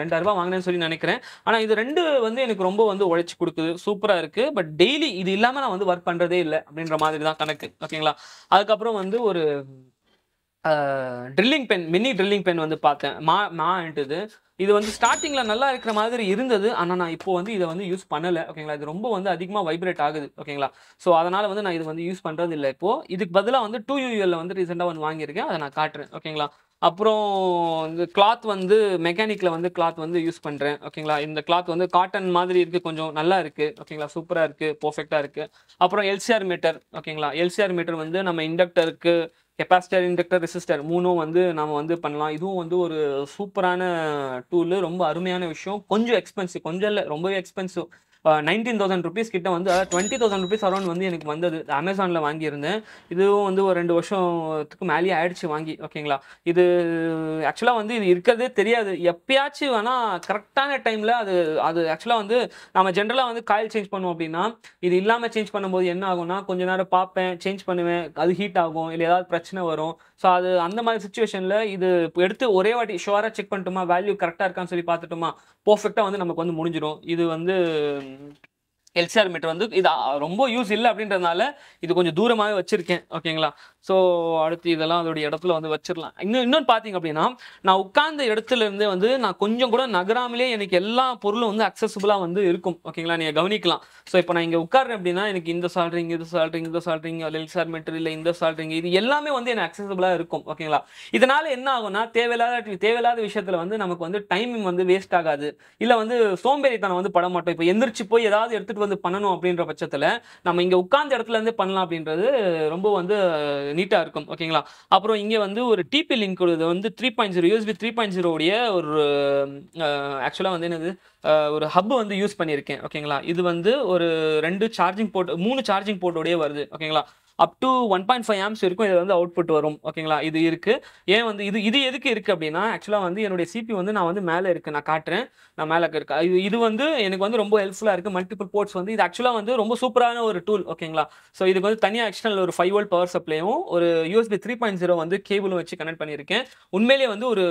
ரெண்டாயிரரூபா வாங்கினேன்னு சொல்லி நினைக்கிறேன். ஆனால் இது ரெண்டு வந்து எனக்கு ரொம்ப வந்து உழைச்சி கொடுக்குது. சூப்பராக இருக்குது பட் டெய்லி இது இல்லாமல் நான் வந்து ஒர்க் பண்ணுறதே இல்லை அப்படின்ற மாதிரி தான் கணக்கு ஓகேங்களா? அதுக்கப்புறம் வந்து ஒரு drilling pen mini drilling pen வந்து பார்த்தேன். மா மான்ட்டுது இது வந்து ஸ்டார்டிங்கில் நல்லா இருக்கிற மாதிரி இருந்தது. ஆனால் நான் இப்போ வந்து இதை வந்து யூஸ் பண்ணலை. ஓகேங்களா? இது ரொம்ப வந்து அதிகமாக வைப்ரேட் ஆகுது. ஓகேங்களா? ஸோ அதனால் வந்து நான் இது வந்து யூஸ் பண்ணுறது இல்லை இப்போது இதுக்கு பதிலாக வந்து டூ யூஎல்ல வந்து ரீசெண்டாக வந்து வாங்கியிருக்கேன். அதை நான் காட்டுறேன். ஓகேங்களா? அப்புறம் இந்த கிளாத் வந்து மெக்கானிக்கில் வந்து கிளாத் வந்து யூஸ் பண்ணுறேன் ஓகேங்களா இந்த கிளாத் வந்து காட்டன் மாதிரி இருக்குது கொஞ்சம் நல்லா இருக்குது ஓகேங்களா சூப்பராக இருக்குது பர்ஃபெக்டாக இருக்குது அப்புறம் எல்சிஆர் மீட்டர் ஓகேங்களா எல்சிஆர் மீட்டர் வந்து நம்ம இண்டக்டருக்கு கெப்பாசிட்டர் இண்டக்டர் ரெசிஸ்டர் மூணும் வந்து நம்ம வந்து பண்ணலாம். இதுவும் வந்து ஒரு சூப்பரான டூலு ரொம்ப அருமையான விஷயம். கொஞ்சம் எக்ஸ்பென்சிவ் கொஞ்சம் இல்லை ரொம்பவே எக்ஸ்பென்சிவ் நைன்டீன் தௌசண்ட் ருபீஸ் கிட்ட வந்து டுவெண்ட்டி தௌசண்ட் ருபீஸ் அரௌண்ட் வந்து எனக்கு வந்தது. அமேசானில் வாங்கியிருந்தேன். இதுவும் வந்து ஒரு ரெண்டு வருஷத்துக்கு மேலேயே ஆயிடுச்சு வாங்கி ஓகேங்களா இது ஆக்சுவலாக வந்து இது இருக்கிறதே தெரியாது. எப்பயாச்சும் வேணால் கரெக்டான டைமில் அது அது ஆக்சுவலாக வந்து நம்ம ஜென்ரலாக வந்து காயில் சேஞ்ச் பண்ணுவோம் அப்படின்னா இது இல்லாமல் சேஞ்ச் பண்ணும்போது என்ன ஆகும்னா கொஞ்ச நேரம் பார்ப்பேன் சேஞ்ச் பண்ணுவேன் அது ஹீட் ஆகும் இல்லை ஏதாவது பிரச்சனை வரும். ஸோ அது அந்த மாதிரி சுச்சுவேஷனில் இது எடுத்து ஒரே வாட்டி ஷுவராக செக் பண்ணிட்டோமா வேல்யூ கரெக்டாக இருக்கான்னு சொல்லி பார்த்துட்டோமா பர்ஃபெக்டாக வந்து நமக்கு வந்து முடிஞ்சிடும். இது வந்து எல்சிஆர் மீட்டர் வந்து இது ரொம்ப யூஸ் இல்லை அப்படின்றதுனால இது கொஞ்சம் தூரமாகவே வச்சுருக்கேன். ஓகேங்களா ஸோ அடுத்து இதெல்லாம் அதோடைய இடத்துல வந்து வச்சிடலாம் இன்னும் இன்னொன்று பார்த்தீங்க அப்படின்னா நான் உட்கார்ந்த இடத்துல இருந்தே வந்து நான் கொஞ்சம் கூட நகராமலே எனக்கு எல்லா பொருளும் வந்து அக்சசபிளாக வந்து இருக்கும். ஓகேங்களா நீங்கள் கவனிக்கலாம். ஸோ இப்போ நான் இங்கே உட்கார்றேன் அப்படின்னா எனக்கு இந்த சால்ட்ரிங் இது சால்ட்ரிங் இந்த சால்ட்ரிங் எல்சிஆர் மீட்டர் இல்லை இந்த சால்ட்ரிங் இது எல்லாமே வந்து எனக்கு அக்சசபிளாக இருக்கும். ஓகேங்களா இதனால் என்ன ஆகும்னா தேவையில்லாத தேவையில்லாத விஷயத்தில் வந்து நமக்கு வந்து டைமிங் வந்து வேஸ்ட் ஆகாது. இல்லை வந்து சோம்பேறித்தனம் வந்து பட மாட்டோம். இப்போ எந்திரிச்சு போய் ஏதாவது எடுத்துகிட்டு வந்து பண்ணணும் அப்படின்ற பட்சத்தில் நம்ம இங்கே உட்கார்ந்த இடத்துல இருந்து பண்ணலாம் அப்படின்றது ரொம்ப வந்து நீட்டாக இருக்கும் ஓகேங்களா அப்புறம் இங்கே வந்து ஒரு டிபி லிங்க் வந்து three point zero USB three point ஜீரோடைய ஒரு ஆக்சுவலாக வந்து என்னது? ஒரு ஹப் வந்து யூஸ் பண்ணியிருக்கேன் ஓகேங்களா இது வந்து ஒரு ரெண்டு சார்ஜிங் போர்ட் மூணு சார்ஜிங் போர்ட்டோடய வருது ஓகேங்களா up to one point five amps இருக்கும் இது வந்து அவுட்புட் வரும். ஓகேங்களா இது இருக்கு. ஏன் வந்து இது இது எதுக்கு இருக்கு அப்படின்னா ஆக்சுவலாக வந்து என்னுடைய சிபி வந்து நான் வந்து மேலே இருக்கு. நான் காட்டுறேன். நான் மேலே இருக்கு. இது இது வந்து எனக்கு வந்து ரொம்ப ஹெல்ப்ஃபுல்லாக இருக்கு. மல்டிபிள் போர்ட்ஸ் வந்து இது ஆக்சுவலாக வந்து ரொம்ப சூப்பரான ஒரு டூல் ஓகேங்களா ஸோ இதுக்கு வந்து தனியாக எக்ஸ்டர்னல் ஒரு ஃபைவ் வோல்ட் பவர் சப்ளையும் ஒரு யூஎஸ்பி த்ரீ பாயிண்ட் ஜீரோ வந்து கேபிளும் வச்சு கனெக்ட் பண்ணியிருக்கேன். உண்மையிலேயே வந்து ஒரு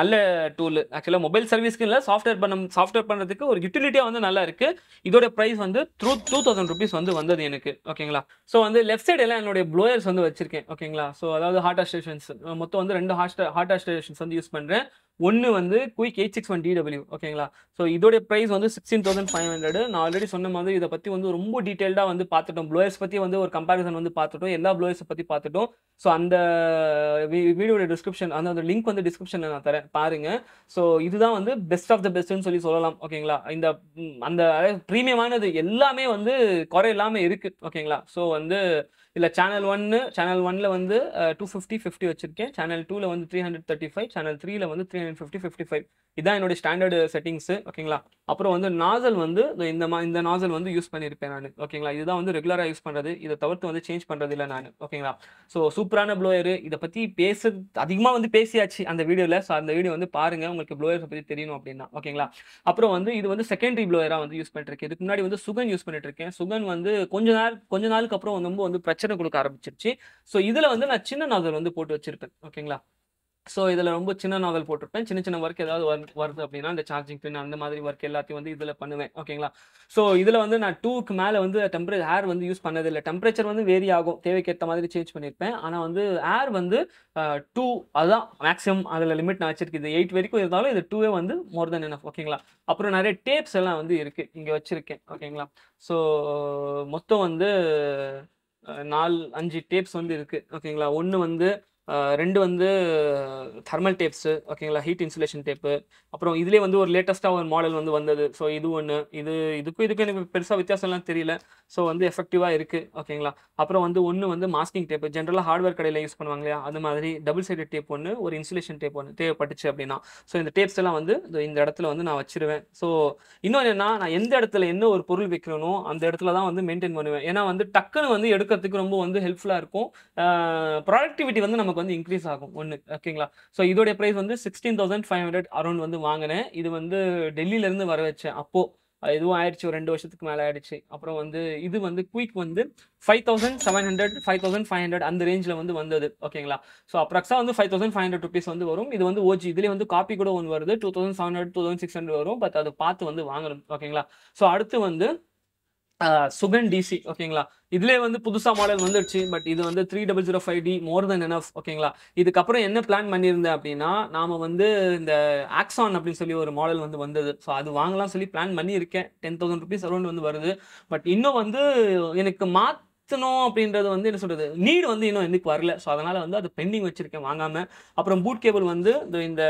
நல்ல டூல் ஆக்சுவலாக மொபைல் சர்வீஸ்க்கு இல்லை சாஃப்ட்வேர் பண்ண சாஃப்ட்வேர் பண்ணுறதுக்கு ஒரு யூட்டிலிட்டியாக வந்து நல்லா இருக்கு. இதோட ப்ரைஸ் வந்து த்ரூ டூ தௌசண்ட் ருபீஸ் வந்து வந்தது எனக்கு. ஓகேங்களா ஸோ வந்து லெஃப்ட் சைடு எல்லாம் என்னுடைய ப்ளோயர்ஸ் வந்து வச்சிருக்கேன் ஓகேங்களா ஸோ அதாவது ஹாட் ஸ்டேஷன்ஸ் மொத்தம் வந்து ரெண்டு ஹாட் ஹாட் ஸ்டேஷன்ஸ் வந்து யூஸ் பண்ணுறேன் ஒன்று வந்து quick eight six one DW ஓகேங்களா ஸோ இதோடைய ப்ரைஸ் வந்து சிக்ஸ்டீன் தௌசண்ட் ஃபைவ் ஹண்ட்ரட் நான் ஆல்ரெடி சொன்ன மாதிரி இதை பற்றி வந்து ரொம்ப டீட்டெயில்டாக வந்து பார்த்துட்டோம். ப்ளோயர்ஸ் பற்றி வந்து ஒரு கம்பேரிசன் வந்து பார்த்துட்டோம். எல்லா ப்ளோயர்ஸை பற்றி பார்த்துட்டோம். ஸோ அந்த வீடியோட டிஸ்கிரிப்ஷன் அந்த அந்த லிங்க் வந்து டிஸ்கிரிப்ஷனில் நான் தரேன். பாருங்கள் ஸோ இதுதான் வந்து பெஸ்ட் ஆஃப் த பெஸ்ட்னு சொல்லி சொல்லலாம் ஓகேங்களா இந்த அந்த ப்ரீமியமானது எல்லாமே வந்து குறை இல்லாமல் இருக்குது ஓகேங்களா ஸோ வந்து இல்லை சேனல் ஒன்னு சேனல் ஒன்ல வந்து டூ ஃபிஃப்டி ஃபிஃப்டி வச்சிருக்கேன். சேனல் டூவில் வந்து three hundred thirty five channel த்ரீல வந்து three hundred fifty fifty five இதான் என்னோட ஸ்டாண்டர்டு செட்டிங்ஸ் ஓகேங்களா அப்புறம் வந்து நாசல் வந்து இந்த மா இந்த நாசல் வந்து யூஸ் பண்ணியிருப்பேன் நான் ஓகேங்களா இதுதான் வந்து ரெகுலராக யூஸ் பண்ணுறது இதை தவிர்த்து வந்து சேஞ்ச் பண்ணுறது இல்லை நான் ஓகேங்களா ஸோ சூப்பரான ப்ளோயரு இதை பற்றி பேச அதிகமாக வந்து பேசியாச்சு அந்த வீடியோவில் ஸோ அந்த வீடியோ வந்து பாருங்கள் உங்களுக்கு ப்ளோயர்ஸை பற்றி தெரியணும் அப்படின்னா ஓகேங்களா அப்புறம் வந்து இது வந்து செகண்டரி ப்ளோயராக வந்து யூஸ் பண்ணிட்டு இருக்கேன் இதுக்கு முன்னாடி வந்து சுகன் யூஸ் பண்ணிட்டு இருக்கேன் சுகன் வந்து கொஞ்ச நாள் கொஞ்ச நாளுக்கு அப்புறம் ரொம்ப வந்து பிரச்சனை கொடுக்க ஆரம்பிச்சிருச்சு. ஸோ இதில் வந்து நான் சின்ன நாதல் வந்து போட்டு வச்சிருப்பேன். ஓகேங்களா ஸோ இதில் ரொம்ப சின்ன நாவல் போட்டிருப்பேன். சின்ன சின்ன ஒர்க் ஏதாவது வருது அப்படின்னா இந்த சார்ஜிங் பின் அந்த மாதிரி ஒர்க் எல்லாத்தையும் வந்து இதில் பண்ணுவேன். ஓகேங்களா ஸோ இதில் வந்து நான் டூக்கு மேலே வந்து டெம்பரேச்சர் ஏர் வந்து யூஸ் பண்ணதில்லை. டெம்பரேச்சர் வந்து வேரி ஆகும். தேவைக்கேற்ற மாதிரி சேஞ்ச் பண்ணியிருப்பேன் ஆனால் வந்து ஏர் வந்து டூ அதுதான் மேக்ஸிமம் அதில் லிமிட் நான் வச்சிருக்கு இது எயிட் வரைக்கும் இருந்தாலும் இது டூவே வந்து மோர் தென் எனஃப் ஓகேங்களா அப்புறம் நிறைய டேப்ஸ் எல்லாம் வந்து இருக்குது இங்கே வச்சுருக்கேன். ஓகேங்களா ஸோ மொத்தம் வந்து நாலு அஞ்சு டேப்ஸ் வந்து இருக்குது ஓகேங்களா ஒன்று வந்து ரெண்டு வந்து தர்மல் டேப்ஸு ஓகேங்களா? ஹீட் இன்சுலேஷன் டேப்பு அப்புறம் இதுலேயே வந்து ஒரு லேட்டஸ்ட்டாக ஒரு மாடல் வந்து வந்தது. ஸோ இது ஒன்று இது இதுக்கும் இதுக்கும் எனக்கு பெருசாக வித்தியாசம்லாம் தெரியல. ஸோ வந்து எஃபெக்டிவாக இருக்குது ஓகேங்களா? அப்புறம் வந்து ஒன்று வந்து மாஸ்கிங் டேப் ஜென்ரலாக ஹார்ட்வேர் கடையில் யூஸ் பண்ணுவாங்க இல்லையா? அது மாதிரி டபுள் சைடட் டேப் ஒன்று ஒரு இன்சுலேஷன் டேப் ஒன்று தேவைப்பட்டுச்சு அப்படின்னா. ஸோ இந்த டேப்ஸ் எல்லாம் வந்து இந்த இடத்துல வந்து நான் வச்சிருவேன். ஸோ இன்னொன்று என்ன நான் எந்த இடத்துல என்ன ஒரு பொருள் வைக்கணும் அந்த இடத்துல தான் வந்து மெயின்டைன் பண்ணுவேன். ஏன்னா வந்து டக்குன்னு வந்து எடுக்கிறதுக்கு ரொம்ப வந்து ஹெல்ப்ஃபுல்லாக இருக்கும். ப்ராடக்டிவிட்டி வந்து நமக்கு வந்து இன்க்ரீஸ் ஆகும். ஒன்று ஓகேங்களா ஸோ இதோடைய ப்ரைஸ் வந்து sixteen thousand five hundred around வந்து வாங்கினேன். இது வந்து டெல்லியிலேருந்து வர வச்சேன். அப்போது இதுவும் ஆயிடுச்சு. ஒரு ரெண்டு வருஷத்துக்கு மேலே ஆயிடுச்சு. அப்புறம் வந்து இது வந்து குயிக் வந்து five thousand seven hundred five thousand five hundred அந்த ரேஞ்சில் வந்து வந்தது. ஓகேங்களா ஸோ அப்ராக்ஸாக வந்து five thousand five hundred rupees வந்து வரும். இது வந்து ஓஜி இதுலேயே வந்து காப்பி கூட ஒன்று வருது. Two thousand seven hundred two thousand six hundred வரும். பட் அதை பார்த்து வந்து வாங்கணும். ஓகேங்களா ஸோ அடுத்து வந்து சுகன் டிசி ஓகேங்களா? இதுலேயே வந்து புதுசாக மாடல் வந்துடுச்சு பட் இது வந்து three double zero five T more then enough ஓகேங்களா? இதுக்கப்புறம் என்ன பிளான் பண்ணியிருந்தேன் அப்படின்னா நாம் வந்து இந்த ஆக்ஸான் அப்படின்னு சொல்லி ஒரு மாடல் வந்து வந்தது. ஸோ அது வாங்கலாம் சொல்லி பிளான் பண்ணியிருக்கேன். டென் தௌசண்ட் ருபீஸ் அரௌண்ட் வந்து வருது. பட் இன்னும் வந்து எனக்கு மாத் மாற்றணும் அப்படின்றது வந்து என்ன சொல்கிறது நீடு வந்து இன்னும் எனக்கு வரல. ஸோ அதனால் வந்து அது பெண்டிங் வச்சுருக்கேன் வாங்காமல் அப்புறம் பூட் கேபிள் வந்து இந்த இந்த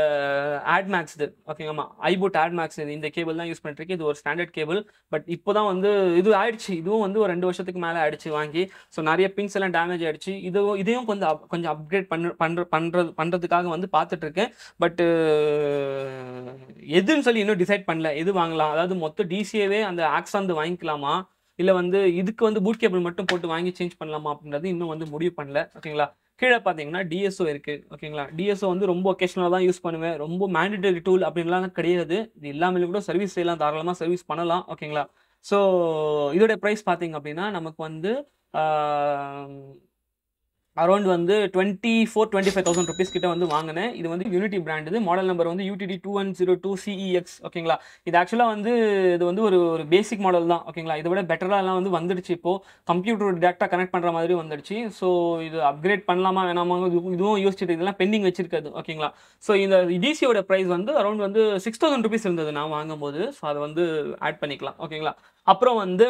ஆட் மேக்ஸ் இது ஓகேங்கம்மா ஐபூட் ஆட் மேக்ஸ் இது இந்த கேபிள் தான் யூஸ் பண்ணிட்டு இது ஒரு ஸ்டாண்டர்ட் கேபிள் பட் இப்போ தான் வந்து இது ஆயிடுச்சு. இதுவும் வந்து ஒரு ரெண்டு வருஷத்துக்கு மேலே ஆயிடுச்சு வாங்கி. ஸோ நிறைய பின்ஸ் எல்லாம் டேமேஜ் ஆயிடுச்சு. இதுவும் இதையும் கொஞ்சம் கொஞ்சம் அப்கிரேட் பண்ண பண்ணுற பண்ணுறது பண்ணுறதுக்காக வந்து பார்த்துட்ருக்கேன் பட்டு எதுன்னு சொல்லி இன்னும் டிசைட் பண்ணல. எது வாங்கலாம்? அதாவது மொத்த டிசிஏவே அந்த ஆக்ஸாந்து வாங்கிக்கலாமா? இல்லை வந்து இதுக்கு வந்து பூட் கேபிள் மட்டும் போட்டு வாங்கி சேஞ்ச் பண்ணலாமா அப்படின்றது இன்னும் வந்து முடிவு பண்ணல. ஓகேங்களா கீழே பார்த்தீங்கன்னா டிஎஸ்ஓ இருக்குது ஓகேங்களா டிஎஸ்ஓ வந்து ரொம்ப ஒகேஷனலாக தான் யூஸ் பண்ணுவேன். ரொம்ப மேண்டேட்டரி டூல் அப்படின்லாம் கிடையாது. இது இல்லாமல் கூட சர்வீஸ் செய்யலாம். தாராளமாக சர்வீஸ் பண்ணலாம். ஓகேங்களா ஸோ இதோடைய ப்ரைஸ் பார்த்தீங்க அப்படின்னா நமக்கு வந்து அரௌண்ட் வந்து twenty four twenty five thousand rupees கிட்ட வந்து வாங்கினேன். இது வந்து யூனிட்டி பிராண்ட் இது. மாடல் நம்பர் வந்து UTD two one zero two CEX ஓகேங்களா இது ஆக்சுவலாக வந்து இது வந்து ஒரு ஒரு பேசிக் மாடல் தான் ஓகேங்களா இதை விட பெட்டராக எல்லாம் வந்து வந்துடுச்சு இப்போது கம்ப்யூட்டர் டேரெக்டாக கனெக்ட் பண்ணுற மாதிரி வந்துடுச்சு. ஸோ இது அப்கிரேட் பண்ணலாமா வேணாமா? இதுவும் யோசிச்சுட்டு இதெல்லாம் பெண்டிங் வச்சிருக்காது ஓகேங்களா ஸோ இந்த டிசியோட ப்ரைஸ் வந்து அரௌண்ட் வந்து சிக்ஸ் தௌசண்ட் ருபீஸ் இருந்தது நான் வாங்கும்போது. ஸோ அதை வந்து ஆட் பண்ணிக்கலாம் ஓகேங்களா அப்புறம் வந்து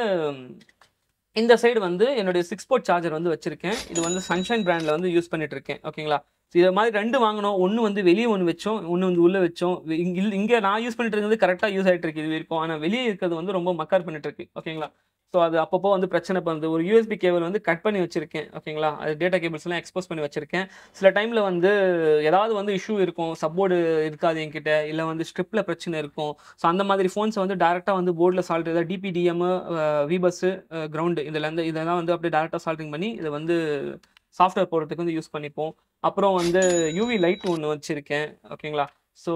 இந்த சைடு வந்து என்னுடைய சிக்ஸ் போர்ட் சார்ஜர் வந்து வச்சிருக்கேன். இது வந்து சன்ஷைன் பிராண்டில் வந்து யூஸ் பண்ணிட்டு இருக்கேன் ஓகேங்களா இதை மாதிரி ரெண்டு வாங்கினோம். ஒன்று வந்து வெளியே ஒன்று வச்சோம். ஒன்று வந்து உள்ளே வச்சோம். இங்கே இங்கே நான் யூஸ் பண்ணிட்டு இருக்கிறது கரெக்டாக யூஸ் ஆகிட்டு இருக்கு இது வரைக்கும். ஆனால் வெளியே இருக்கிறது வந்து ரொம்ப மக்கார் பண்ணிட்டு இருக்கு ஓகேங்களா ஸோ அது அப்பப்போ வந்து பிரச்சனை பண்ணுது. ஒரு யூஎஸ்பி கேபிள் வந்து கட் பண்ணி வச்சிருக்கேன் ஓகேங்களா அது டேட்டா கேபிள்ஸ்லாம் எக்ஸ்போஸ் பண்ணி வச்சிருக்கேன். சில டைமில் வந்து ஏதாவது வந்து இஷ்யூ இருக்கும் சப்போர்டு இருக்காது என்கிட்ட இல்லை வந்து ஸ்ட்ரிப்பில் பிரச்சனை இருக்கும். ஸோ அந்த மாதிரி ஃபோன்ஸை வந்து டேரெக்டாக வந்து போர்டில் சால்ட் ஏதாவது டிபிடிஎம் விபஸ்ஸு கிரவுண்டு இதில் இருந்து இதெல்லாம் வந்து அப்படியே டேரெக்டாக சால்ட்டிங் பண்ணி இதை வந்து சாஃப்ட்வேர் போடுறதுக்கு வந்து யூஸ் பண்ணிப்போம். அப்புறம் வந்து யூவி லைட் ஒன்று வச்சுருக்கேன் ஓகேங்களா ஸோ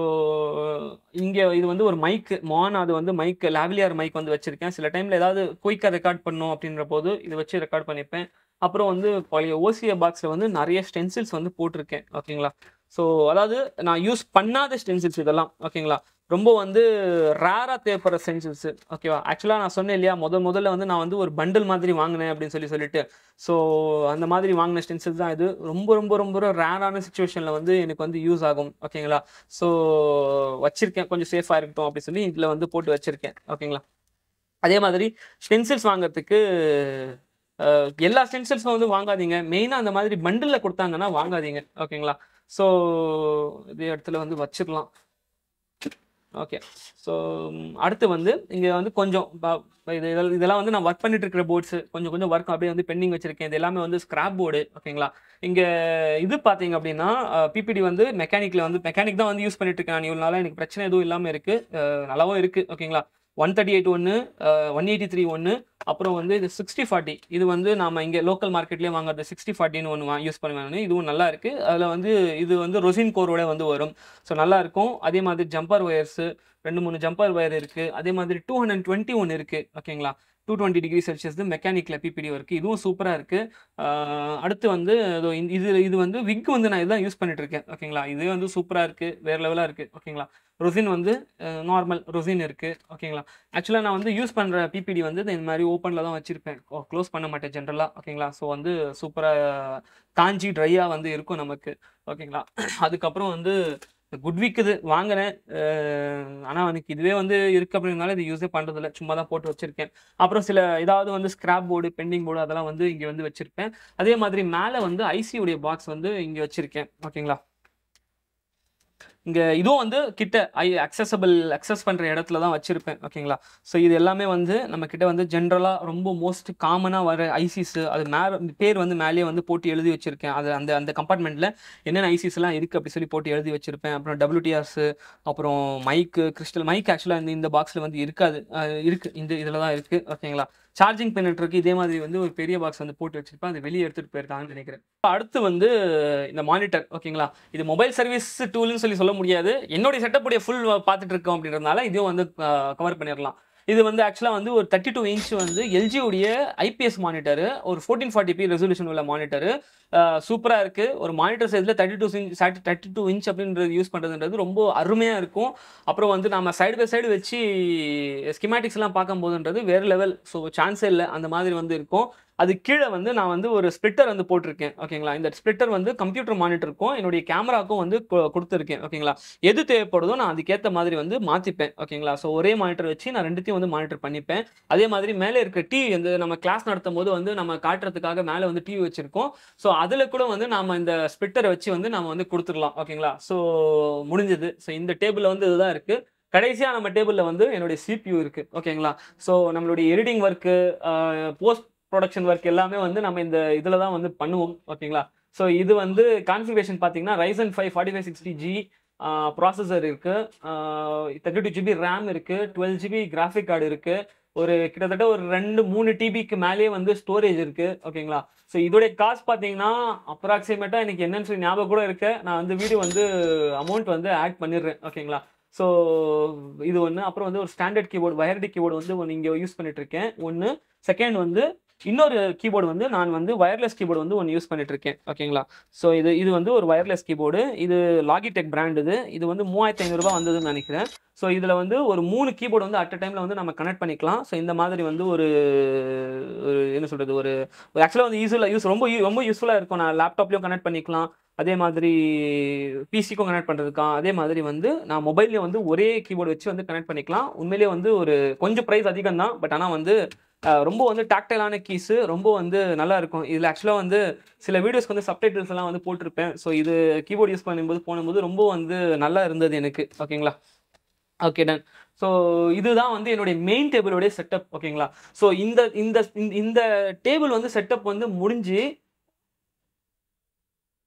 இங்கே இது வந்து ஒரு மைக் மான் அது வந்து மைக் லாவிலியார் மைக் வந்து வச்சுருக்கேன். சில டைமில் ஏதாவது குயிக்காக ரெக்கார்ட் பண்ணணும் அப்படின்ற போது இதை வச்சு ரெக்கார்ட் பண்ணிப்பேன். அப்புறம் வந்து பழைய ஓசிஏ பாக்ஸில் வந்து நிறைய ஸ்டென்சில்ஸ் வந்து போட்டிருக்கேன். ஓகேங்களா ஸோ அதாவது நான் யூஸ் பண்ணாத ஸ்டென்சில்ஸ் இதெல்லாம். ஓகேங்களா ரொம்ப வந்து ரேராக தேவைப்படுற ஸ்டென்சில்ஸ் ஓகேவா ஆக்சுவலாக நான் சொன்னேன் இல்லையா? முதல் முதல்ல வந்து நான் வந்து ஒரு பண்டில் மாதிரி வாங்கினேன் அப்படின்னு சொல்லி சொல்லிட்டு. ஸோ அந்த மாதிரி வாங்கின ஸ்டென்சில்ஸ் தான் இது. ரொம்ப ரொம்ப ரொம்ப ரேரான சுச்சுவேஷனில் வந்து எனக்கு வந்து யூஸ் ஆகும். ஓகேங்களா ஸோ வச்சிருக்கேன். கொஞ்சம் சேஃபாக இருக்கட்டும் அப்படின்னு சொல்லி இதில் வந்து போட்டு வச்சுருக்கேன். ஓகேங்களா அதே மாதிரி ஸ்டென்சில்ஸ் வாங்குறதுக்கு எல்லா ஸ்டென்சில்ஸும் வந்து வாங்காதீங்க. மெயினாக அந்த மாதிரி பண்டிலில் கொடுத்தாங்கன்னா வாங்காதீங்க. ஓகேங்களா ஸோ இதே இடத்துல வந்து வச்சிடலாம். ஓகே ஸோ அடுத்து வந்து இங்கே வந்து கொஞ்சம் ப- இது இதெல்லாம் இதெல்லாம் வந்து நான் ஒர்க் பண்ணிட்டு இருக்கிற போர்ட்ஸ் கொஞ்சம் கொஞ்சம் ஒர்க் அப்படியே வந்து பெண்டிங் வச்சிருக்கேன். இது எல்லாமே வந்து ஸ்கிராப் போர்டு ஓகேங்களா இங்கே இது பார்த்தீங்க அப்படின்னா பிபிடி வந்து மெக்கானிக்கில் வந்து மெக்கானிக் தான் வந்து யூஸ் பண்ணிட்டு இருக்கேன் நான் இவ்வளோ நாளாக எனக்கு பிரச்சனை எதுவும் இல்லாமல் இருக்குது நல்லாவும் இருக்குது ஓகேங்களா ஒன் தேர்ட்டி எயிட் ஒன்று ஒன் எயிட்டி த்ரீ ஒன்று அப்புறம் வந்து இது சிக்ஸ்டி ஃபார்ட்டி இது வந்து நம்ம இங்கே லோக்கல் மார்க்கெட்லேயே வாங்குறது சிக்ஸ்டி ஃபார்ட்டின்னு ஒன்று யூஸ் பண்ணுவேன் இதுவும் நல்லா இருக்குது அதில் வந்து இது வந்து ரொசின் கோரோட வந்து வரும். ஸோ நல்லா இருக்கும். அதே மாதிரி ஜம்பர் ஒயர்ஸு ரெண்டு மூணு ஜம்பர் ஒயர் இருக்குது அதே மாதிரி டூ ஹண்ட்ரட் டுவெண்ட்டி ஒன்று இருக்குது ஓகேங்களா? டூ டுவெண்ட்டி டிகிரி செல்சியஸ் மெக்கானிக்கில் பிபிடி ஒர்க்கு இதுவும் சூப்பராக இருக்குது அடுத்து வந்து இது இது வந்து விக் வந்து நான் இதுதான் யூஸ் பண்ணிட்டு இருக்கேன். ஓகேங்களா இது வந்து சூப்பராக இருக்குது வேறு லெவலாக இருக்குது ஓகேங்களா ரொசின் வந்து நார்மல் ரொசின் இருக்குது ஓகேங்களா ஆக்சுவலாக நான் வந்து யூஸ் பண்ணுற பிபிடி வந்து இந்த மாதிரி ஓப்பனில் தான் வச்சுருப்பேன். க்ளோஸ் பண்ண மாட்டேன் ஜென்ரலாக ஓகேங்களா ஸோ வந்து சூப்பராக காஞ்சி ட்ரையாக வந்து இருக்கும் நமக்கு. ஓகேங்களா அதுக்கப்புறம் வந்து குட்விக் இது வாங்கினேன். ஆனால் எனக்கு இதுவே வந்து இருக்கு அப்படின்னால இது யூஸே பண்ணுறதில்ல சும்மா தான் போட்டு வச்சிருக்கேன். அப்புறம் சில ஏதாவது வந்து ஸ்கிராப் போர்டு பெண்டிங் போர்டு அதெல்லாம் வந்து இங்கே வந்து வச்சிருப்பேன். அதே மாதிரி மேலே வந்து ஐசியுடைய உடைய பாக்ஸ் வந்து இங்கே வச்சிருக்கேன். ஓகேங்களா இங்கே இதுவும் வந்து கிட்ட ஐ அக்சசபிள் அக்சஸ் பண்ணுற இடத்துல தான் வச்சுருப்பேன் ஓகேங்களா? ஸோ இது எல்லாமே வந்து நம்ம கிட்ட வந்து ஜென்ரலாக ரொம்ப மோஸ்ட் காமனாக வர ஐசிஸு அது மே பேர் வந்து மேலேயே வந்து போட்டு எழுதி வச்சுருக்கேன். அது அந்த அந்த கம்பார்ட்மெண்ட்டில் என்னென்ன ஐசிஸ்லாம் இருக்குது அப்படி சொல்லி போட்டு எழுதி வச்சுருப்பேன். அப்புறம் டபிள்யூடிஆர்ஸ் அப்புறம் மைக்கு கிறிஸ்டல் மைக் ஆக்சுவலாக இந்த இந்த பாக்ஸில் வந்து இருக்காது. இருக்குது இந்த இதில் தான் இருக்குது ஓகேங்களா? சார்ஜிங் பின்னட் இருக்கு. இதே மாதிரி வந்து ஒரு பெரிய பாக்ஸ் வந்து போட்டு வச்சிருப்பேன். அது வெளியே எடுத்துட்டு போயிருக்காங்கன்னு நினைக்கிறேன். அடுத்து வந்து இந்த மானிட்டர் ஓகேங்களா இது மொபைல் சர்வீஸ் டூல்னு சொல்லி சொல்ல முடியாது. என்னுடைய செட்டப்புடைய ஃபுல் பார்த்துட்டு இருக்கோம் அப்படின்றதுனால இதுவும் வந்து கவர் பண்ணிடலாம். இது வந்து ஆக்சுவலாக வந்து ஒரு தேர்ட்டி டூ இன்ச் வந்து எல்ஜியுடைய ஐபிஎஸ் மானிட்டரு ஒரு ஃபோர்டீன் ஃபார்ட்டி பி ரெசல்யூஷன் உள்ள மானிட்டரு சூப்பராக இருக்குது ஒரு மானிட்டர் சைஸில் thirty two inch thirty two inch அப்படின்றது யூஸ் பண்ணுறதுன்றது ரொம்ப அருமையாக இருக்கும். அப்புறம் வந்து நம்ம சைடு பை சைடு வச்சு ஸ்கிமேட்டிக்ஸ்லாம் பார்க்கும்போதுன்றது வேறு லெவல் ஸோ சான்ஸே இல்லை. அந்த மாதிரி வந்து இருக்கும். அது கீழே வந்து நான் வந்து ஒரு ஸ்ப்ளிட்டர் வந்து போட்டிருக்கேன் ஓகேங்களா இந்த ஸ்ப்ளிட்டர் வந்து கம்ப்யூட்டர் மானிட்டருக்கும் என்னுடைய கேமராக்கும் வந்து கொ- கொடுத்துருக்கேன் ஓகேங்களா எது தேவைப்படுதோ நான் அதுக்கேற்ற மாதிரி வந்து மாற்றிப்பேன் ஓகேங்களா ஸோ ஒரே மானிட்டர் வச்சு நான் ரெண்டுத்தையும் வந்து மானிட்டர் பண்ணிப்பேன். அதே மாதிரி மேலே இருக்க டிவி வந்து நம்ம கிளாஸ் நடத்தும் போது வந்து நம்ம காட்டுறதுக்காக மேலே வந்து டிவி வச்சிருக்கோம். ஸோ அதில் கூட வந்து நம்ம இந்த ஸ்பிளிட்டரை வச்சு வந்து நம்ம வந்து கொடுத்துடலாம் ஓகேங்களா ஸோ முடிஞ்சது. ஸோ இந்த டேபிளில் வந்து இதுதான் இருக்குது கடைசியாக நம்ம டேபிளில் வந்து என்னுடைய சிபியூ இருக்குது ஓகேங்களா ஸோ நம்மளுடைய editing work post production work எல்லாமே வந்து நம்ம இந்த இதில் தான் வந்து பண்ணுவோம் ஓகேங்களா ஸோ இது வந்து கான்ஃபிகரேஷன் பார்த்தீங்கன்னா Ryzen five forty five sixty G processor இருக்குது தேர்ட்டி டூ ஜிபி ரேம் இருக்குது டுவெல் ஜிபி கிராஃபிக் கார்டு இருக்குது ஒரு கிட்டத்தட்ட ஒரு ரெண்டு மூணு டிபிக்கு மேலேயே வந்து ஸ்டோரேஜ் இருக்கு ஓகேங்களா ஸோ இதோடைய காஸ்ட் பார்த்தீங்கன்னா அப்ராக்சிமேட்டாக எனக்கு என்னன்னு சொல்லி ஞாபகம் கூட இருக்கு. நான் வந்து வீடியோ வந்து அமௌண்ட் வந்து ஆட் பண்ணிடுறேன் ஓகேங்களா ஸோ இது ஒன்று அப்புறம் வந்து ஒரு ஸ்டாண்டர்ட் கீபோர்டு வயர்டு கீபோர்டு வந்து ஒன்று இங்கே யூஸ் பண்ணிட்டு இருக்கேன் ஒன்று செகண்ட் வந்து இன்னொரு கீபோர்டு வந்து நான் வந்து வயர்லெஸ் கீபோர்டு வந்து ஒன்று யூஸ் பண்ணிட்டு இருக்கேன் ஓகேங்களா ஸோ இது இது வந்து ஒரு வயர்லெஸ் கீபோர்டு இது லாகிடெக் பிராண்ட் இது. இது வந்து மூவாயிரத்தி ஐநூறுரூபா வந்ததுன்னு நினைக்கிறேன். ஸோ இதில் வந்து ஒரு மூணு கீபோர்டு வந்து அட் அ டைமில் வந்து நம்ம கனெக்ட் பண்ணிக்கலாம். ஸோ இந்த மாதிரி வந்து ஒரு ஒரு என்ன சொல்கிறது ஒரு ஆக்சுவலாக வந்து யூஸ்ஃபுல்லாக யூஸ் ரொம்ப யூ- ரொம்ப யூஸ்ஃபுல்லாக இருக்கும். நான் லேப்டாப்லேயும் கனெக்ட் பண்ணிக்கலாம். அதே மாதிரி பிசிக்கும் கனெக்ட் பண்ணுறதுக்கா அதே மாதிரி வந்து நான் மொபைல்லேயே வந்து ஒரே கீபோர்டு வச்சு வந்து கனெக்ட் பண்ணிக்கலாம். உண்மையிலேயே வந்து ஒரு கொஞ்சம் ப்ரைஸ் அதிகம் தான் பட் ஆனால் வந்து ரொம்ப வந்து டாக்டைலான கீஸு ரொம்ப வந்து நல்லா இருக்கும் இதில் ஆக்சுவலாக வந்து சில வீடியோஸ்க்கு வந்து சப்டைட்டில்ஸ் எல்லாம் வந்து போட்டிருப்பேன். ஸோ இது கீபோர்டு யூஸ் பண்ணும்போது போனும்போது ரொம்ப வந்து நல்லா இருந்தது எனக்கு. ஓகேங்களா? Okay done. ஸோ இதுதான் வந்து என்னுடைய மெயின் டேபிளோடைய செட்டப். ஓகேங்களா? ஸோ இந்த இந்த இந்த- இந்த டேபிள் வந்து செட்டப் வந்து முடிஞ்சு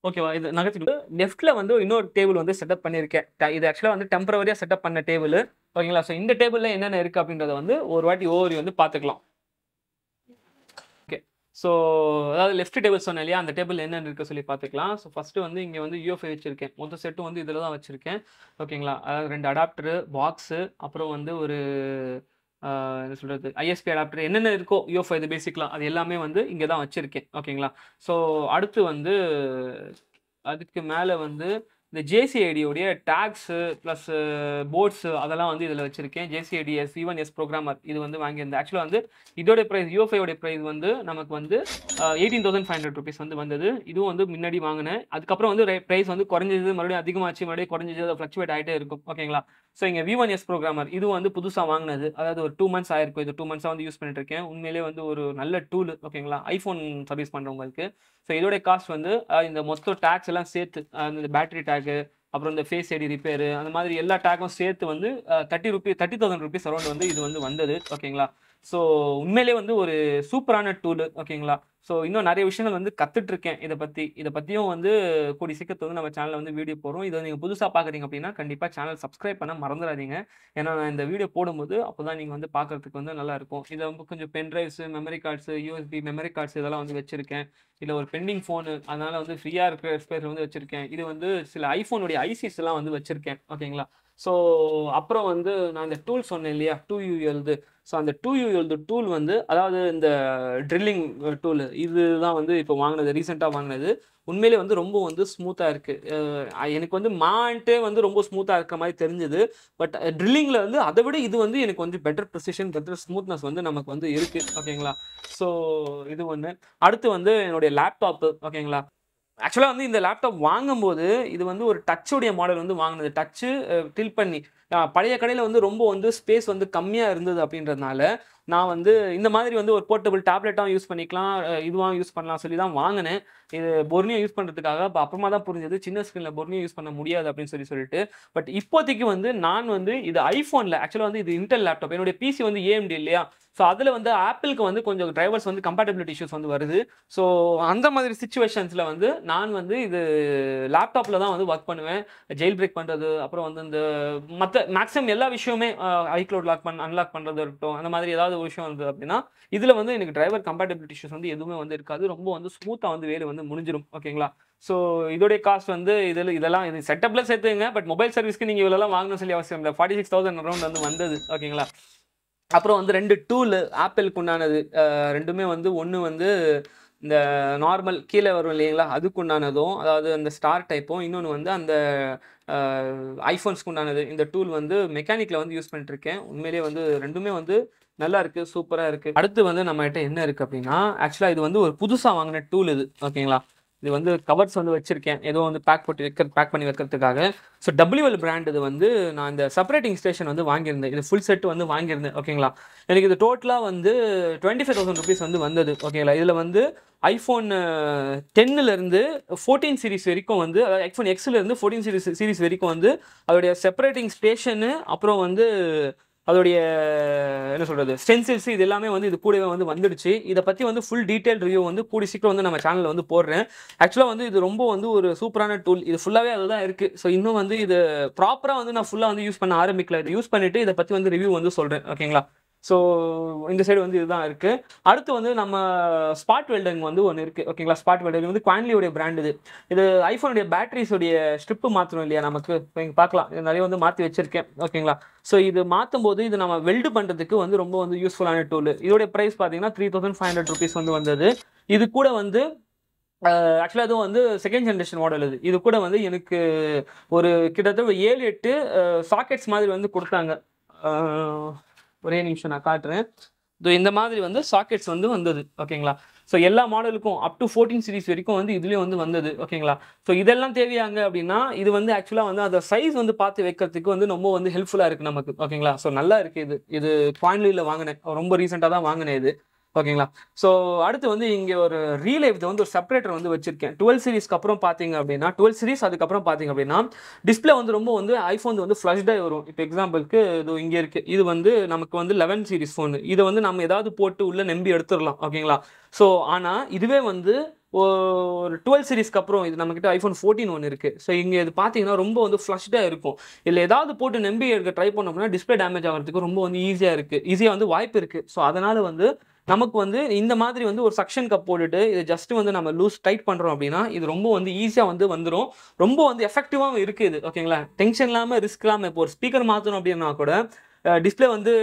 ஓகேவா? இது நகர்த்திட்டு லெஃப்ட்ல வந்து இன்னொரு டேபிள் வந்து செட்டப் பண்ணியிருக்கேன். இது ஆக்சுவலாக வந்து டெம்பரவரியாக செட்டப் பண்ண டேபிள். ஓகேங்களா? ஸோ இந்த டேபிளில் என்னென்ன இருக்குது அப்படின்றத வந்து ஒரு வாட்டி ஓவரி வந்து பார்த்துக்கலாம். ஸோ அதாவது லெஃப்ட் டேபிள் சொன்னேன் இல்லையா? அந்த டேபிள் என்னென்னு இருக்க சொல்லி பார்த்துக்கலாம். ஸோ ஃபஸ்ட்டு வந்து இங்கே வந்து யூஎஃப்ஐ வச்சுருக்கேன். மொத்த செட்டும் வந்து இதில் தான் வச்சுருக்கேன். ஓகேங்களா அதாவது ரெண்டு அடாப்டரு பாக்ஸு அப்புறம் வந்து ஒரு என்ன சொல்கிறது ஐஎஸ்பி அடாப்டர் என்னென்ன இருக்கோ யூஎஃப்ஐ இது பேசிக்கலாம் அது எல்லாமே வந்து இங்கே தான் வச்சுருக்கேன். ஓகேங்களா ஸோ அடுத்து வந்து அதுக்கு மேலே வந்து இந்த ஜேசிஐடியோடைய டேக்ஸு ப்ளஸ் போர்ட்ஸு அதெல்லாம் வந்து இதில் வச்சுருக்கேன். JCID S even S programmer இது வந்து வாங்கியிருந்தேன். ஆக்சுவலாக வந்து இதோட ப்ரைஸ் யூஎஃப்ஐயோடைய ப்ரைஸ் வந்து நமக்கு வந்து eighteen thousand five hundred rupees வந்து வந்தது. இதுவும் வந்து முன்னாடி வாங்கினேன். அதுக்கப்புறம் வந்து ப்ரைஸ் வந்து குறைஞ்சது மறுபடியும் அதிகமாச்சு மறுபடியும் குறைஞ்சது ஃப்ளக்சுவேட் ஆகிட்டே இருக்கும். ஓகேங்களா ஸோ இங்கே வி ஒன் எஸ் ப்ரோக்ராமர் இது வந்து புதுசாக வாங்கினது. அதாவது ஒரு டூ மந்த்ஸ் ஆயிருக்கும் இது டூ மந்த்ஸாக வந்து யூஸ் பண்ணிட்டு இருக்கேன் உண்மையிலே வந்து ஒரு நல்ல டூல் ஓகேங்களா ஐஃபோன் சர்வீஸ் பண்ணுறவங்களுக்கு ஸோ இதோட காஸ்ட் வந்து இந்த மொத்த டேக்ஸ் எல்லாம் சேர்த்து அந்த இந்த பேட்டரி டேக்கு அப்புறம் இந்த ஃபேஸ் ஐடி ரிப்பேர் அந்த மாதிரி எல்லா டேக்கும் சேர்த்து வந்து thirty rupees thirty thousand rupees around வந்து இது வந்து வந்தது ஓகேங்களா ஸோ உண்மையிலே வந்து ஒரு சூப்பரான டூல் ஓகேங்களா ஸோ இன்னும் நிறைய விஷயங்கள் வந்து கற்றுட்டு இருக்கேன் இதை பற்றி இதை பற்றியும் வந்து கூடி சீக்கிரத்தில் வந்து நம்ம சேனலில் வந்து வீடியோ போடுறோம். இதை நீங்கள் புதுசாக பார்க்குறீங்க அப்படின்னா கண்டிப்பாக சேனல் சப்ஸ்கிரைப் பண்ண மறந்துடாதீங்க. ஏன்னா நான் இந்த வீடியோ போடும்போது அப்போ தான் நீங்கள் வந்து பார்க்கறதுக்கு வந்து நல்லாயிருக்கும். இதை வந்து கொஞ்சம் pen drives memory cards USB memory cards இதெல்லாம் வந்து வச்சிருக்கேன். இல்லை ஒரு பெண்டிங் ஃபோனு அதனால் வந்து ஃப்ரீயாக இருக்கிற ஸ்பேஸ் வந்து வச்சிருக்கேன். இது வந்து சில ஐஃபோனுடைய ஐசிஸ்லாம் எல்லாம் வந்து வச்சிருக்கேன் ஓகேங்களா ஸோ அப்புறம் வந்து நான் இந்த டூல் சொன்னேன் இல்லையா? டூ யூ எழுது. ஸோ அந்த டூ யூ எழுது டூல் வந்து அதாவது இந்த ட்ரில்லிங் டூல் இதுதான் வந்து இப்போ வாங்கினது ரீசெண்டாக வாங்கினது. உண்மையிலே வந்து ரொம்ப வந்து ஸ்மூத்தாக இருக்குது எனக்கு வந்து மான்ட்டே வந்து ரொம்ப ஸ்மூத்தாக இருக்கிற மாதிரி தெரிஞ்சது. பட் ட்ரில்லிங்கில் வந்து அதை விட இது வந்து எனக்கு வந்து பெட்டர் ப்ரிசிஷன் பெட்டர் ஸ்மூத்னஸ் வந்து நமக்கு வந்து இருக்குது ஓகேங்களா ஸோ இது ஒன்று அடுத்து வந்து என்னுடைய லேப்டாப்பு ஓகேங்களா ஆக்சுவலாக வந்து இந்த லேப்டாப் வாங்கும்போது இது வந்து ஒரு டச்சுடைய மாடல் வந்து வாங்கினது. டச்சு டில் பண்ணி பழைய கடையில் வந்து ரொம்ப வந்து ஸ்பேஸ் வந்து கம்மியாக இருந்தது அப்படின்றதுனால நான் வந்து இந்த மாதிரி வந்து ஒரு போர்ட்டபிள் டேப்லெட்டாகவும் யூஸ் பண்ணிக்கலாம் இதுவாக இதுவாகவும் யூஸ் பண்ணலாம் சொல்லி தான் வாங்கினேன். இது பொர்னியை யூஸ் பண்ணுறதுக்காக இப்போ அப்புறமா தான் புரிஞ்சது. சின்ன ஸ்க்ரீனில் பொர்னியை யூஸ் பண்ண முடியாது அப்படின்னு சொல்லி சொல்லிட்டு. பட் இப்போதைக்கு வந்து நான் வந்து இது ஐஃபோனில் ஆக்சுவலாக வந்து இது இன்டெல் லேப்டாப் என்னுடைய பிசி வந்து ஏஎம்டி இல்லையா? ஸோ அதில் வந்து ஆப்பிளுக்கு வந்து கொஞ்சம் டிரைவர்ஸ் வந்து கம்பேட்டபிலிட்டி இஷ்யூஸ் வந்து வருது. ஸோ அந்த மாதிரி சுச்சுவேஷன்ஸில் வந்து நான் வந்து இது லேப்டாப்பில் தான் வந்து ஒர்க் பண்ணுவேன். ஜெயில் பிரேக் பண்ணுறது அப்புறம் வந்து இந்த மற்ற மேக்ஸிமம் எல்லா விஷயமே ஐக்ளவுட் லாக் பண்ண அன்லாக் பண்ணுறது இருக்கட்டும் அந்த மாதிரி ஏதாவது ஒரு விஷயம் வந்து அப்படின்னா இதில் வந்து எனக்கு டிரைவர் கம்பேட்டபிலிட்டி இஷ்யூஸ் வந்து எதுவுமே வந்து இருக்காது. ரொம்ப வந்து ஸ்மூத்தாக வந்து வேலை வந்து முடிஞ்சிடும் ஓகேங்களா? ஸோ இதோடைய காஸ்ட் வந்து இதில் இதெல்லாம் இது செட்டப்பில் சேர்த்துங்க பட் மொபைல் சர்வீஸ்க்கு நீங்கள் இவ்வளோலாம் வாங்கணும்னு சொல்லி அவசியம் இல்லை. ஃபார்ட்டி சிக்ஸ் தௌசண்ட் அரௌண்ட் வந்து வந்தது. ஓகேங்களா? அப்புறம் வந்து ரெண்டு டூலு ஆப்பிளுக்கு உண்டானது. ரெண்டுமே வந்து ஒன்று வந்து இந்த நார்மல் கீழே வரும் இல்லைங்களா? அதுக்கு உண்டானதும் அதாவது அந்த ஸ்டார் டைப்பும் இன்னொன்று வந்து அந்த ஐஃபோன்ஸ்க்கு உண்டானது. இந்த டூல் வந்து மெக்கானிக்கில் வந்து யூஸ் பண்ணிட்டுருக்கேன் உண்மையிலேயே வந்து ரெண்டுமே வந்து நல்லா இருக்கு சூப்பரா இருக்கு. அடுத்து வந்து நம்ம கிட்ட என்ன இருக்கு அப்படின்னா ஆக்சுவலா இது வந்து ஒரு புதுசா வாங்கின டூல் இது ஓகேங்களா? இது வந்து கவர்ஸ் வந்து வச்சிருக்கேன். ஏதோ வந்து பேக் போட்டு வைக்க பேக் பண்ணி வைக்கிறதுக்காக. ஸோ டபிள்யூஎல் பிராண்ட் இது வந்து நான் இந்த செப்பரேட்டிங் ஸ்டேஷன் வந்து வாங்கியிருந்தேன். இது ஃபுல் செட் வந்து வாங்கியிருந்தேன் ஓகேங்களா? எனக்கு இது டோட்டலாக வந்து டுவெண்ட்டி ஃபைவ் தௌசண்ட் ருபீஸ் வந்து வந்தது ஓகேங்களா? இதில் வந்து ஐஃபோன் டென்னிலேருந்து ஃபோர்டீன் சீரிஸ் வரைக்கும் வந்து அதாவது ஐஃபோன் எக்ஸ்லேருந்து ஃபோர்டீன் சீரிஸ் சீரிஸ் வரைக்கும் வந்து அதோடைய செப்பரேட்டிங் ஸ்டேஷனு அப்புறம் வந்து அதோடைய என்ன சொல்கிறது ஸ்டென்சில்ஸ் இது எல்லாமே வந்து இது கூடவே வந்து வந்துடுச்சு. இதை பற்றி வந்து ஃபுல் டீட்டெயில் ரிவ்யூ வந்து கூடி சீக்கிரம் வந்து நம்ம சேனலில் வந்து போடுறேன். ஆக்சுவலாக வந்து இது ரொம்ப வந்து ஒரு சூப்பரான டூல் இது ஃபுல்லாகவே அதுதான் இருக்குது ஸோ இன்னும் வந்து இது ப்ராப்பராக வந்து நான் ஃபுல்லாக வந்து யூஸ் பண்ண ஆரம்பிக்கல. இது யூஸ் பண்ணிவிட்டு இதை பற்றி வந்து ரிவ்யூ வந்து சொல்கிறேன் ஓகேங்களா ஸோ இந்த சைடு வந்து இதுதான் இருக்குது அடுத்து வந்து நம்ம ஸ்பாட் வெல்டிங் வந்து ஒன்று இருக்குது ஓகேங்களா ஸ்பாட் வெல்டிங் வந்து குவான்லியோடைய பிராண்ட் இது. இது ஐஃபோனுடைய பேட்டரிஸுடைய ஸ்ட்ரிப்பு மாற்றணும் இல்லையா நமக்கு? இப்போ இங்கே பார்க்கலாம் இது நிறைய வந்து மாற்றி வச்சுருக்கேன். ஓகேங்களா ஸோ இது மாற்றும் போது இது நம்ம வெல்டு பண்ணுறதுக்கு வந்து ரொம்ப வந்து யூஸ்ஃபுல்லான டூல் இதோடைய ப்ரைஸ் பார்த்தீங்கன்னா three thousand five hundred rupees வந்து வந்தது. இது கூட வந்து ஆக்சுவலாக அதுவும் வந்து செகண்ட் ஜென்ரேஷன் மாடல் இது. இது கூட வந்து எனக்கு ஒரு கிட்டத்தட்ட ஒரு ஏழு எட்டு சாக்கெட்ஸ் மாதிரி வந்து கொடுத்தாங்க. ஒரே நிமிஷம் நான் காட்டுறேன். ஸோ இந்த மாதிரி வந்து சாக்கெட்ஸ் வந்து வந்தது. ஓகேங்களா ஸோ எல்லா மாடலுக்கும் அப் டு ஃபோர்டீன் சீரிஸ் வரைக்கும் வந்து இதுலேயும் வந்து வந்தது. ஓகேங்களா ஸோ இதெல்லாம் தேவையாங்க அப்படின்னா இது வந்து ஆக்சுவலாக வந்து அந்த சைஸ் வந்து பார்த்து வைக்கிறதுக்கு வந்து ரொம்ப வந்து ஹெல்ப்ஃபுல்லாக இருக்குது நமக்கு. ஓகேங்களா ஸோ நல்லா இருக்குது இது. இது குவான்லியில் வாங்கினேன். ரொம்ப ரீசெண்டாக தான் வாங்கினேன் இது. ஓகேங்களா? ஸோ அடுத்து வந்து இங்கே ஒரு ரீலைவ் வந்து ஒரு செப்பரேட்டர் வந்து வச்சிருக்கேன். டுவெல் சீரிஸ்க்கு அப்புறம் பார்த்தீங்க அப்படின்னா டுவெல் சீரிஸ் அதுக்கப்புறம் பார்த்தீங்க அப்படின்னா டிஸ்பிளே வந்து ரொம்ப வந்து ஐஃபோன் வந்து ஃப்ளஷ்டாக வரும். இப்போ எக்ஸாம்பிளுக்கு இது இங்கே இருக்குது இது வந்து நமக்கு வந்து லெவன் சீரிஸ் ஃபோனு இதை வந்து நம்ம ஏதாவது போட்டு உள்ளே நம்பி எடுத்துடலாம். ஓகேங்களா? ஸோ ஆனால் இதுவே வந்து ஒரு டுவெல் சீரிஸ்க்கு அப்புறம் இது நம்மக்கிட்ட ஐஃபோன் ஃபோர்டீன் ஒன்று இருக்குது ஸோ இங்கே இது பார்த்தீங்கன்னா ரொம்ப வந்து ஃப்ளஷ்டாக இருக்கும். இல்லை ஏதாவது போட்டு நம்பி எடுக்க ட்ரை பண்ணோம்னா டிஸ்பிளே டேமேஜ் ஆகிறதுக்கு ரொம்ப வந்து ஈஸியாக இருக்குது ஈஸியாக வந்து வாய்ப்பு இருக்குது ஸோ அதனால் வந்து நமக்கு வந்து இந்த மாதிரி வந்து ஒரு சக்ஷன் கப் போட்டுட்டு இது ஜஸ்ட் வந்து நம்ம லூஸ் டைட் பண்ணுறோம் அப்படின்னா இது ரொம்ப வந்து ஈஸியாக வந்து வந்துடும் ரொம்ப வந்து எஃபெக்டிவாகவும் இருக்குது இது ஓகேங்களா டென்ஷன் இல்லாமல் ரிஸ்க் இல்லாமல் இப்போ ஒரு ஸ்பீக்கர் மாற்றணும் அப்படின்னா கூட டிஸ்பிளே வந்து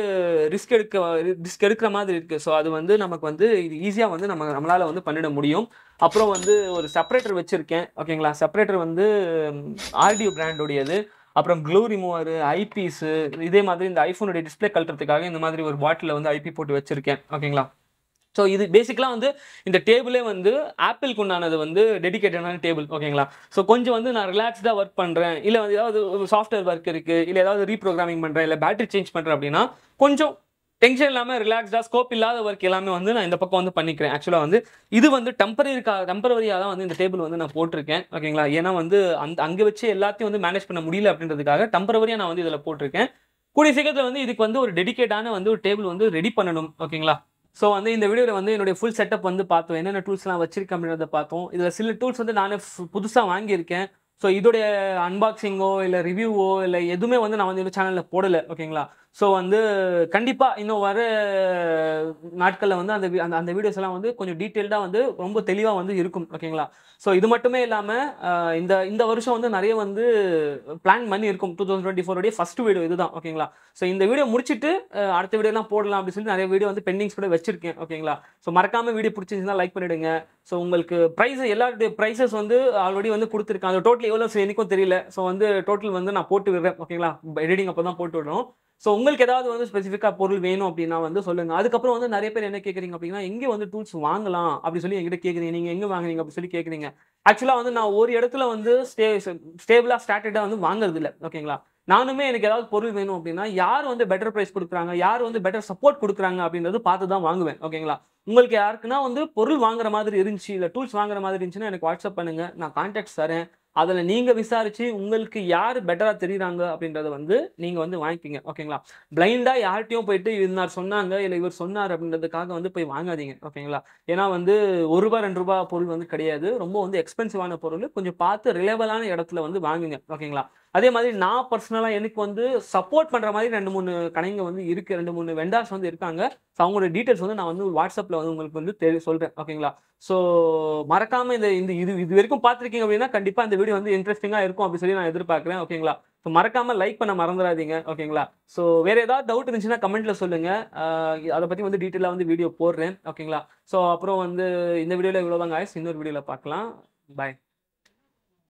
ரிஸ்க் எடுக்க ரிஸ்க் எடுக்கிற மாதிரி இருக்குது ஸோ அது வந்து நமக்கு வந்து இது ஈஸியாக வந்து நம்ம நம்மளால் வந்து பண்ணிட முடியும். அப்புறம் வந்து ஒரு செப்பரேட்டர் வச்சுருக்கேன் ஓகேங்களா செப்பரேட்டர் வந்து ஆர்டிஓ பிராண்டுடையது அப்புறம் க்ளூ ரிமூவர் ஐபிஸு இதே மாதிரி இந்த ஐஃபோனுடைய டிஸ்பிளே கழட்டுறதுக்காக இந்த மாதிரி ஒரு பாட்டிலில் வந்து ஐபி போட்டு வச்சுருக்கேன். ஓகேங்களா ஸோ இது பேசிக்கலாக வந்து இந்த டேபிளே வந்து ஆப்பிளுக்கு உண்டானது வந்து டெடிகேட்டடான டேபிள் ஓகேங்களா ஸோ கொஞ்சம் வந்து நான் ரிலாக்ஸ்டாக ஒர்க் பண்ணுறேன் இல்லை வந்து ஏதாவது சாஃப்ட்வேர் ஒர்க் இருக்குது இல்லை ஏதாவது ரீப்ரோக்ராமிங் பண்ணுறேன் இல்லை பேட்டரி சேஞ்ச் பண்ணுறேன் அப்படின்னா கொஞ்சம் டென்ஷன் இல்லாமல் ரிலாக்ஸ்டாக ஸ்கோப் இல்லாத ஒர்க் எல்லாமே வந்து நான் இந்த பக்கம் வந்து பண்ணிக்கிறேன். ஆக்சுவலாக வந்து இது வந்து டெம்பரரிக்காக டெம்பரவரியாக தான் வந்து இந்த டேபிள் வந்து நான் போட்டிருக்கேன். ஓகேங்களா ஏன்னா வந்து அந்த அங்கே வச்சு எல்லாத்தையும் வந்து மேனேஜ் பண்ண முடியல அப்படின்றதுக்காக டெம்பரவரியாக நான் வந்து இதில் போட்டிருக்கேன். கூடிய சீக்கிரத்தில் வந்து இதுக்கு வந்து ஒரு டெடிகேட்டான வந்து ஒரு டேபிள் வந்து ரெடி பண்ணணும். ஓகேங்களா ஸோ வந்து இந்த வீடியோவில் வந்து என்னுடைய ஃபுல் செட்டப் வந்து பார்த்தோம். என்னென்ன டூல்ஸ்லாம் வச்சிருக்கேன் அப்படின்றத பார்த்தோம். இதில் சில டூல்ஸ் வந்து நானே புதுசாக வாங்கியிருக்கேன். ஸோ இதோடைய அன்பாக்சிங்கோ இல்லை ரிவ்யூவோ இல்லை எதுவுமே வந்து நான் வந்து இந்த சேனலில் போடலை. ஓகேங்களா ஸோ வந்து கண்டிப்பாக இன்னும் வர நாட்களில் வந்து அந்த அந்த அந்த வீடியோஸ் எல்லாம் வந்து கொஞ்சம் டீட்டெயில்டாக வந்து ரொம்ப தெளிவாக வந்து இருக்கும் ஓகேங்களா ஸோ இது மட்டுமே இல்லாமல் இந்த இந்த வருஷம் வந்து நிறைய வந்து பிளான் பண்ணி இருக்கும் டூ தௌசண்ட் டுவெண்ட்டி ஃபோருடைய ஃபர்ஸ்ட் வீடியோ இதுதான் ஓகேங்களா ஸோ இந்த வீடியோ முடிச்சுட்டு அடுத்த வீடியோலாம் போடலாம் அப்படின்னு சொல்லி நிறைய வீடியோ வந்து பெண்டிங்ஸ் கூட வச்சிருக்கேன் ஓகேங்களா ஸோ மறக்காமல் வீடியோ பிடிச்சிருந்துச்சுன்னா லைக் பண்ணிவிடுங்க ஸோ உங்களுக்கு ப்ரைஸ் எல்லாருடைய ப்ரைஸஸ் வந்து ஆல்ரெடி வந்து கொடுத்துருக்கேன். அந்த டோட்டல் எவ்வளோ எனக்கும் தெரியல. ஸோ வந்து டோட்டல் வந்து நான் போட்டு விடுறேன் ஓகேங்களா எடிட்டிங் அப்போ தான் போட்டு விடுறோம். ஸோ உங்களுக்கு ஏதாவது வந்து ஸ்பெசிஃபிக்காக பொருள் வேணும் அப்படின்னா வந்து சொல்லுங்கள் அதுக்கப்புறம் வந்து நிறைய பேர் என்ன கேட்குறீங்க அப்படின்னா எங்கே வந்து டூல்ஸ் வாங்கலாம்? அப்படி சொல்லி எங்கிட்ட கேட்குறீங்க நீங்கள் எங்கே வாங்குறீங்க? அப்படி சொல்லி கேட்குறீங்க ஆக்சுவலாக வந்து நான் ஒரு இடத்துல வந்து ஸ்டே ஸ்டேபிளாக ஸ்டாட்டர்டாக வந்து வாங்குறது இல்லை ஓகேங்களா? நானுமே எனக்கு ஏதாவது பொருள் வேணும் அப்படின்னா யார் வந்து பெட்டர் ப்ரைஸ் கொடுக்குறாங்க? யார் வந்து பெட்டர் சப்போர்ட் கொடுக்குறாங்க அப்படின்றது பார்த்து தான் வாங்குவேன். ஓகேங்களா? உங்களுக்கு யாருக்குன்னா வந்து பொருள் வாங்குற மாதிரி இருந்துச்சு இல்லை டூல்ஸ் வாங்குற மாதிரி இருந்துச்சுன்னா எனக்கு வாட்ஸ்அப் பண்ணுங்கள் நான் கான்டாக்ட்ஸ் தரேன். அதில் நீங்கள் விசாரித்து உங்களுக்கு யார் பெட்டராக தெரியுறாங்க அப்படின்றத வந்து நீங்கள் வந்து வாங்கிப்பீங்க. ஓகேங்களா? பிளைண்டாக யார்கிட்டையும் போயிட்டு இன்னார் சொன்னாங்க இல்லை இவர் சொன்னார் அப்படின்றதுக்காக வந்து போய் வாங்காதீங்க. ஓகேங்களா? ஏன்னா வந்து ஒரு ரூபா ரெண்டு ரூபா பொருள் வந்து கிடையாது. ரொம்ப வந்து எக்ஸ்பென்சிவான பொருள். கொஞ்சம் பார்த்து ரிலேவலான இடத்துல வந்து வாங்குங்க. ஓகேங்களா? அதே மாதிரி நான் பர்சனலாக எனக்கு வந்து சப்போர்ட் பண்ணுற மாதிரி ரெண்டு மூணு கடைங்க வந்து இருக்குது ரெண்டு மூணு வெண்டார்ஸ் வந்து இருக்காங்க. ஸோ அவங்களோட டீட்டெயில்ஸ் வந்து நான் வந்து வாட்ஸ்அப்பில் வந்து உங்களுக்கு வந்து தெரி சொல்கிறேன் ஓகேங்களா ஸோ மறக்காமல் இந்த இந்த இது இது வரைக்கும் பார்த்துருக்கீங்க அப்படின்னா கண்டிப்பாக இந்த வீடியோ வந்து இன்ட்ரெஸ்டிங்காக இருக்கும் அப்படின்னு சொல்லி நான் எதிர்பார்க்குறேன். ஓகேங்களா ஸோ மறக்காம லைக் பண்ண மறந்துடாதீங்க. ஓகேங்களா ஸோ வேற ஏதாவது டவுட் இருந்துச்சுன்னா கமெண்ட்ல சொல்லுங்க. அதை பற்றி வந்து டீட்டெயிலாக வந்து வீடியோ போடுறேன். ஓகேங்களா ஸோ அப்புறம் வந்து இந்த வீடியோவில் இவ்வளோதாங்க ஆயிடுச்சு இன்னொரு வீடியோவில் பார்க்கலாம். பாய்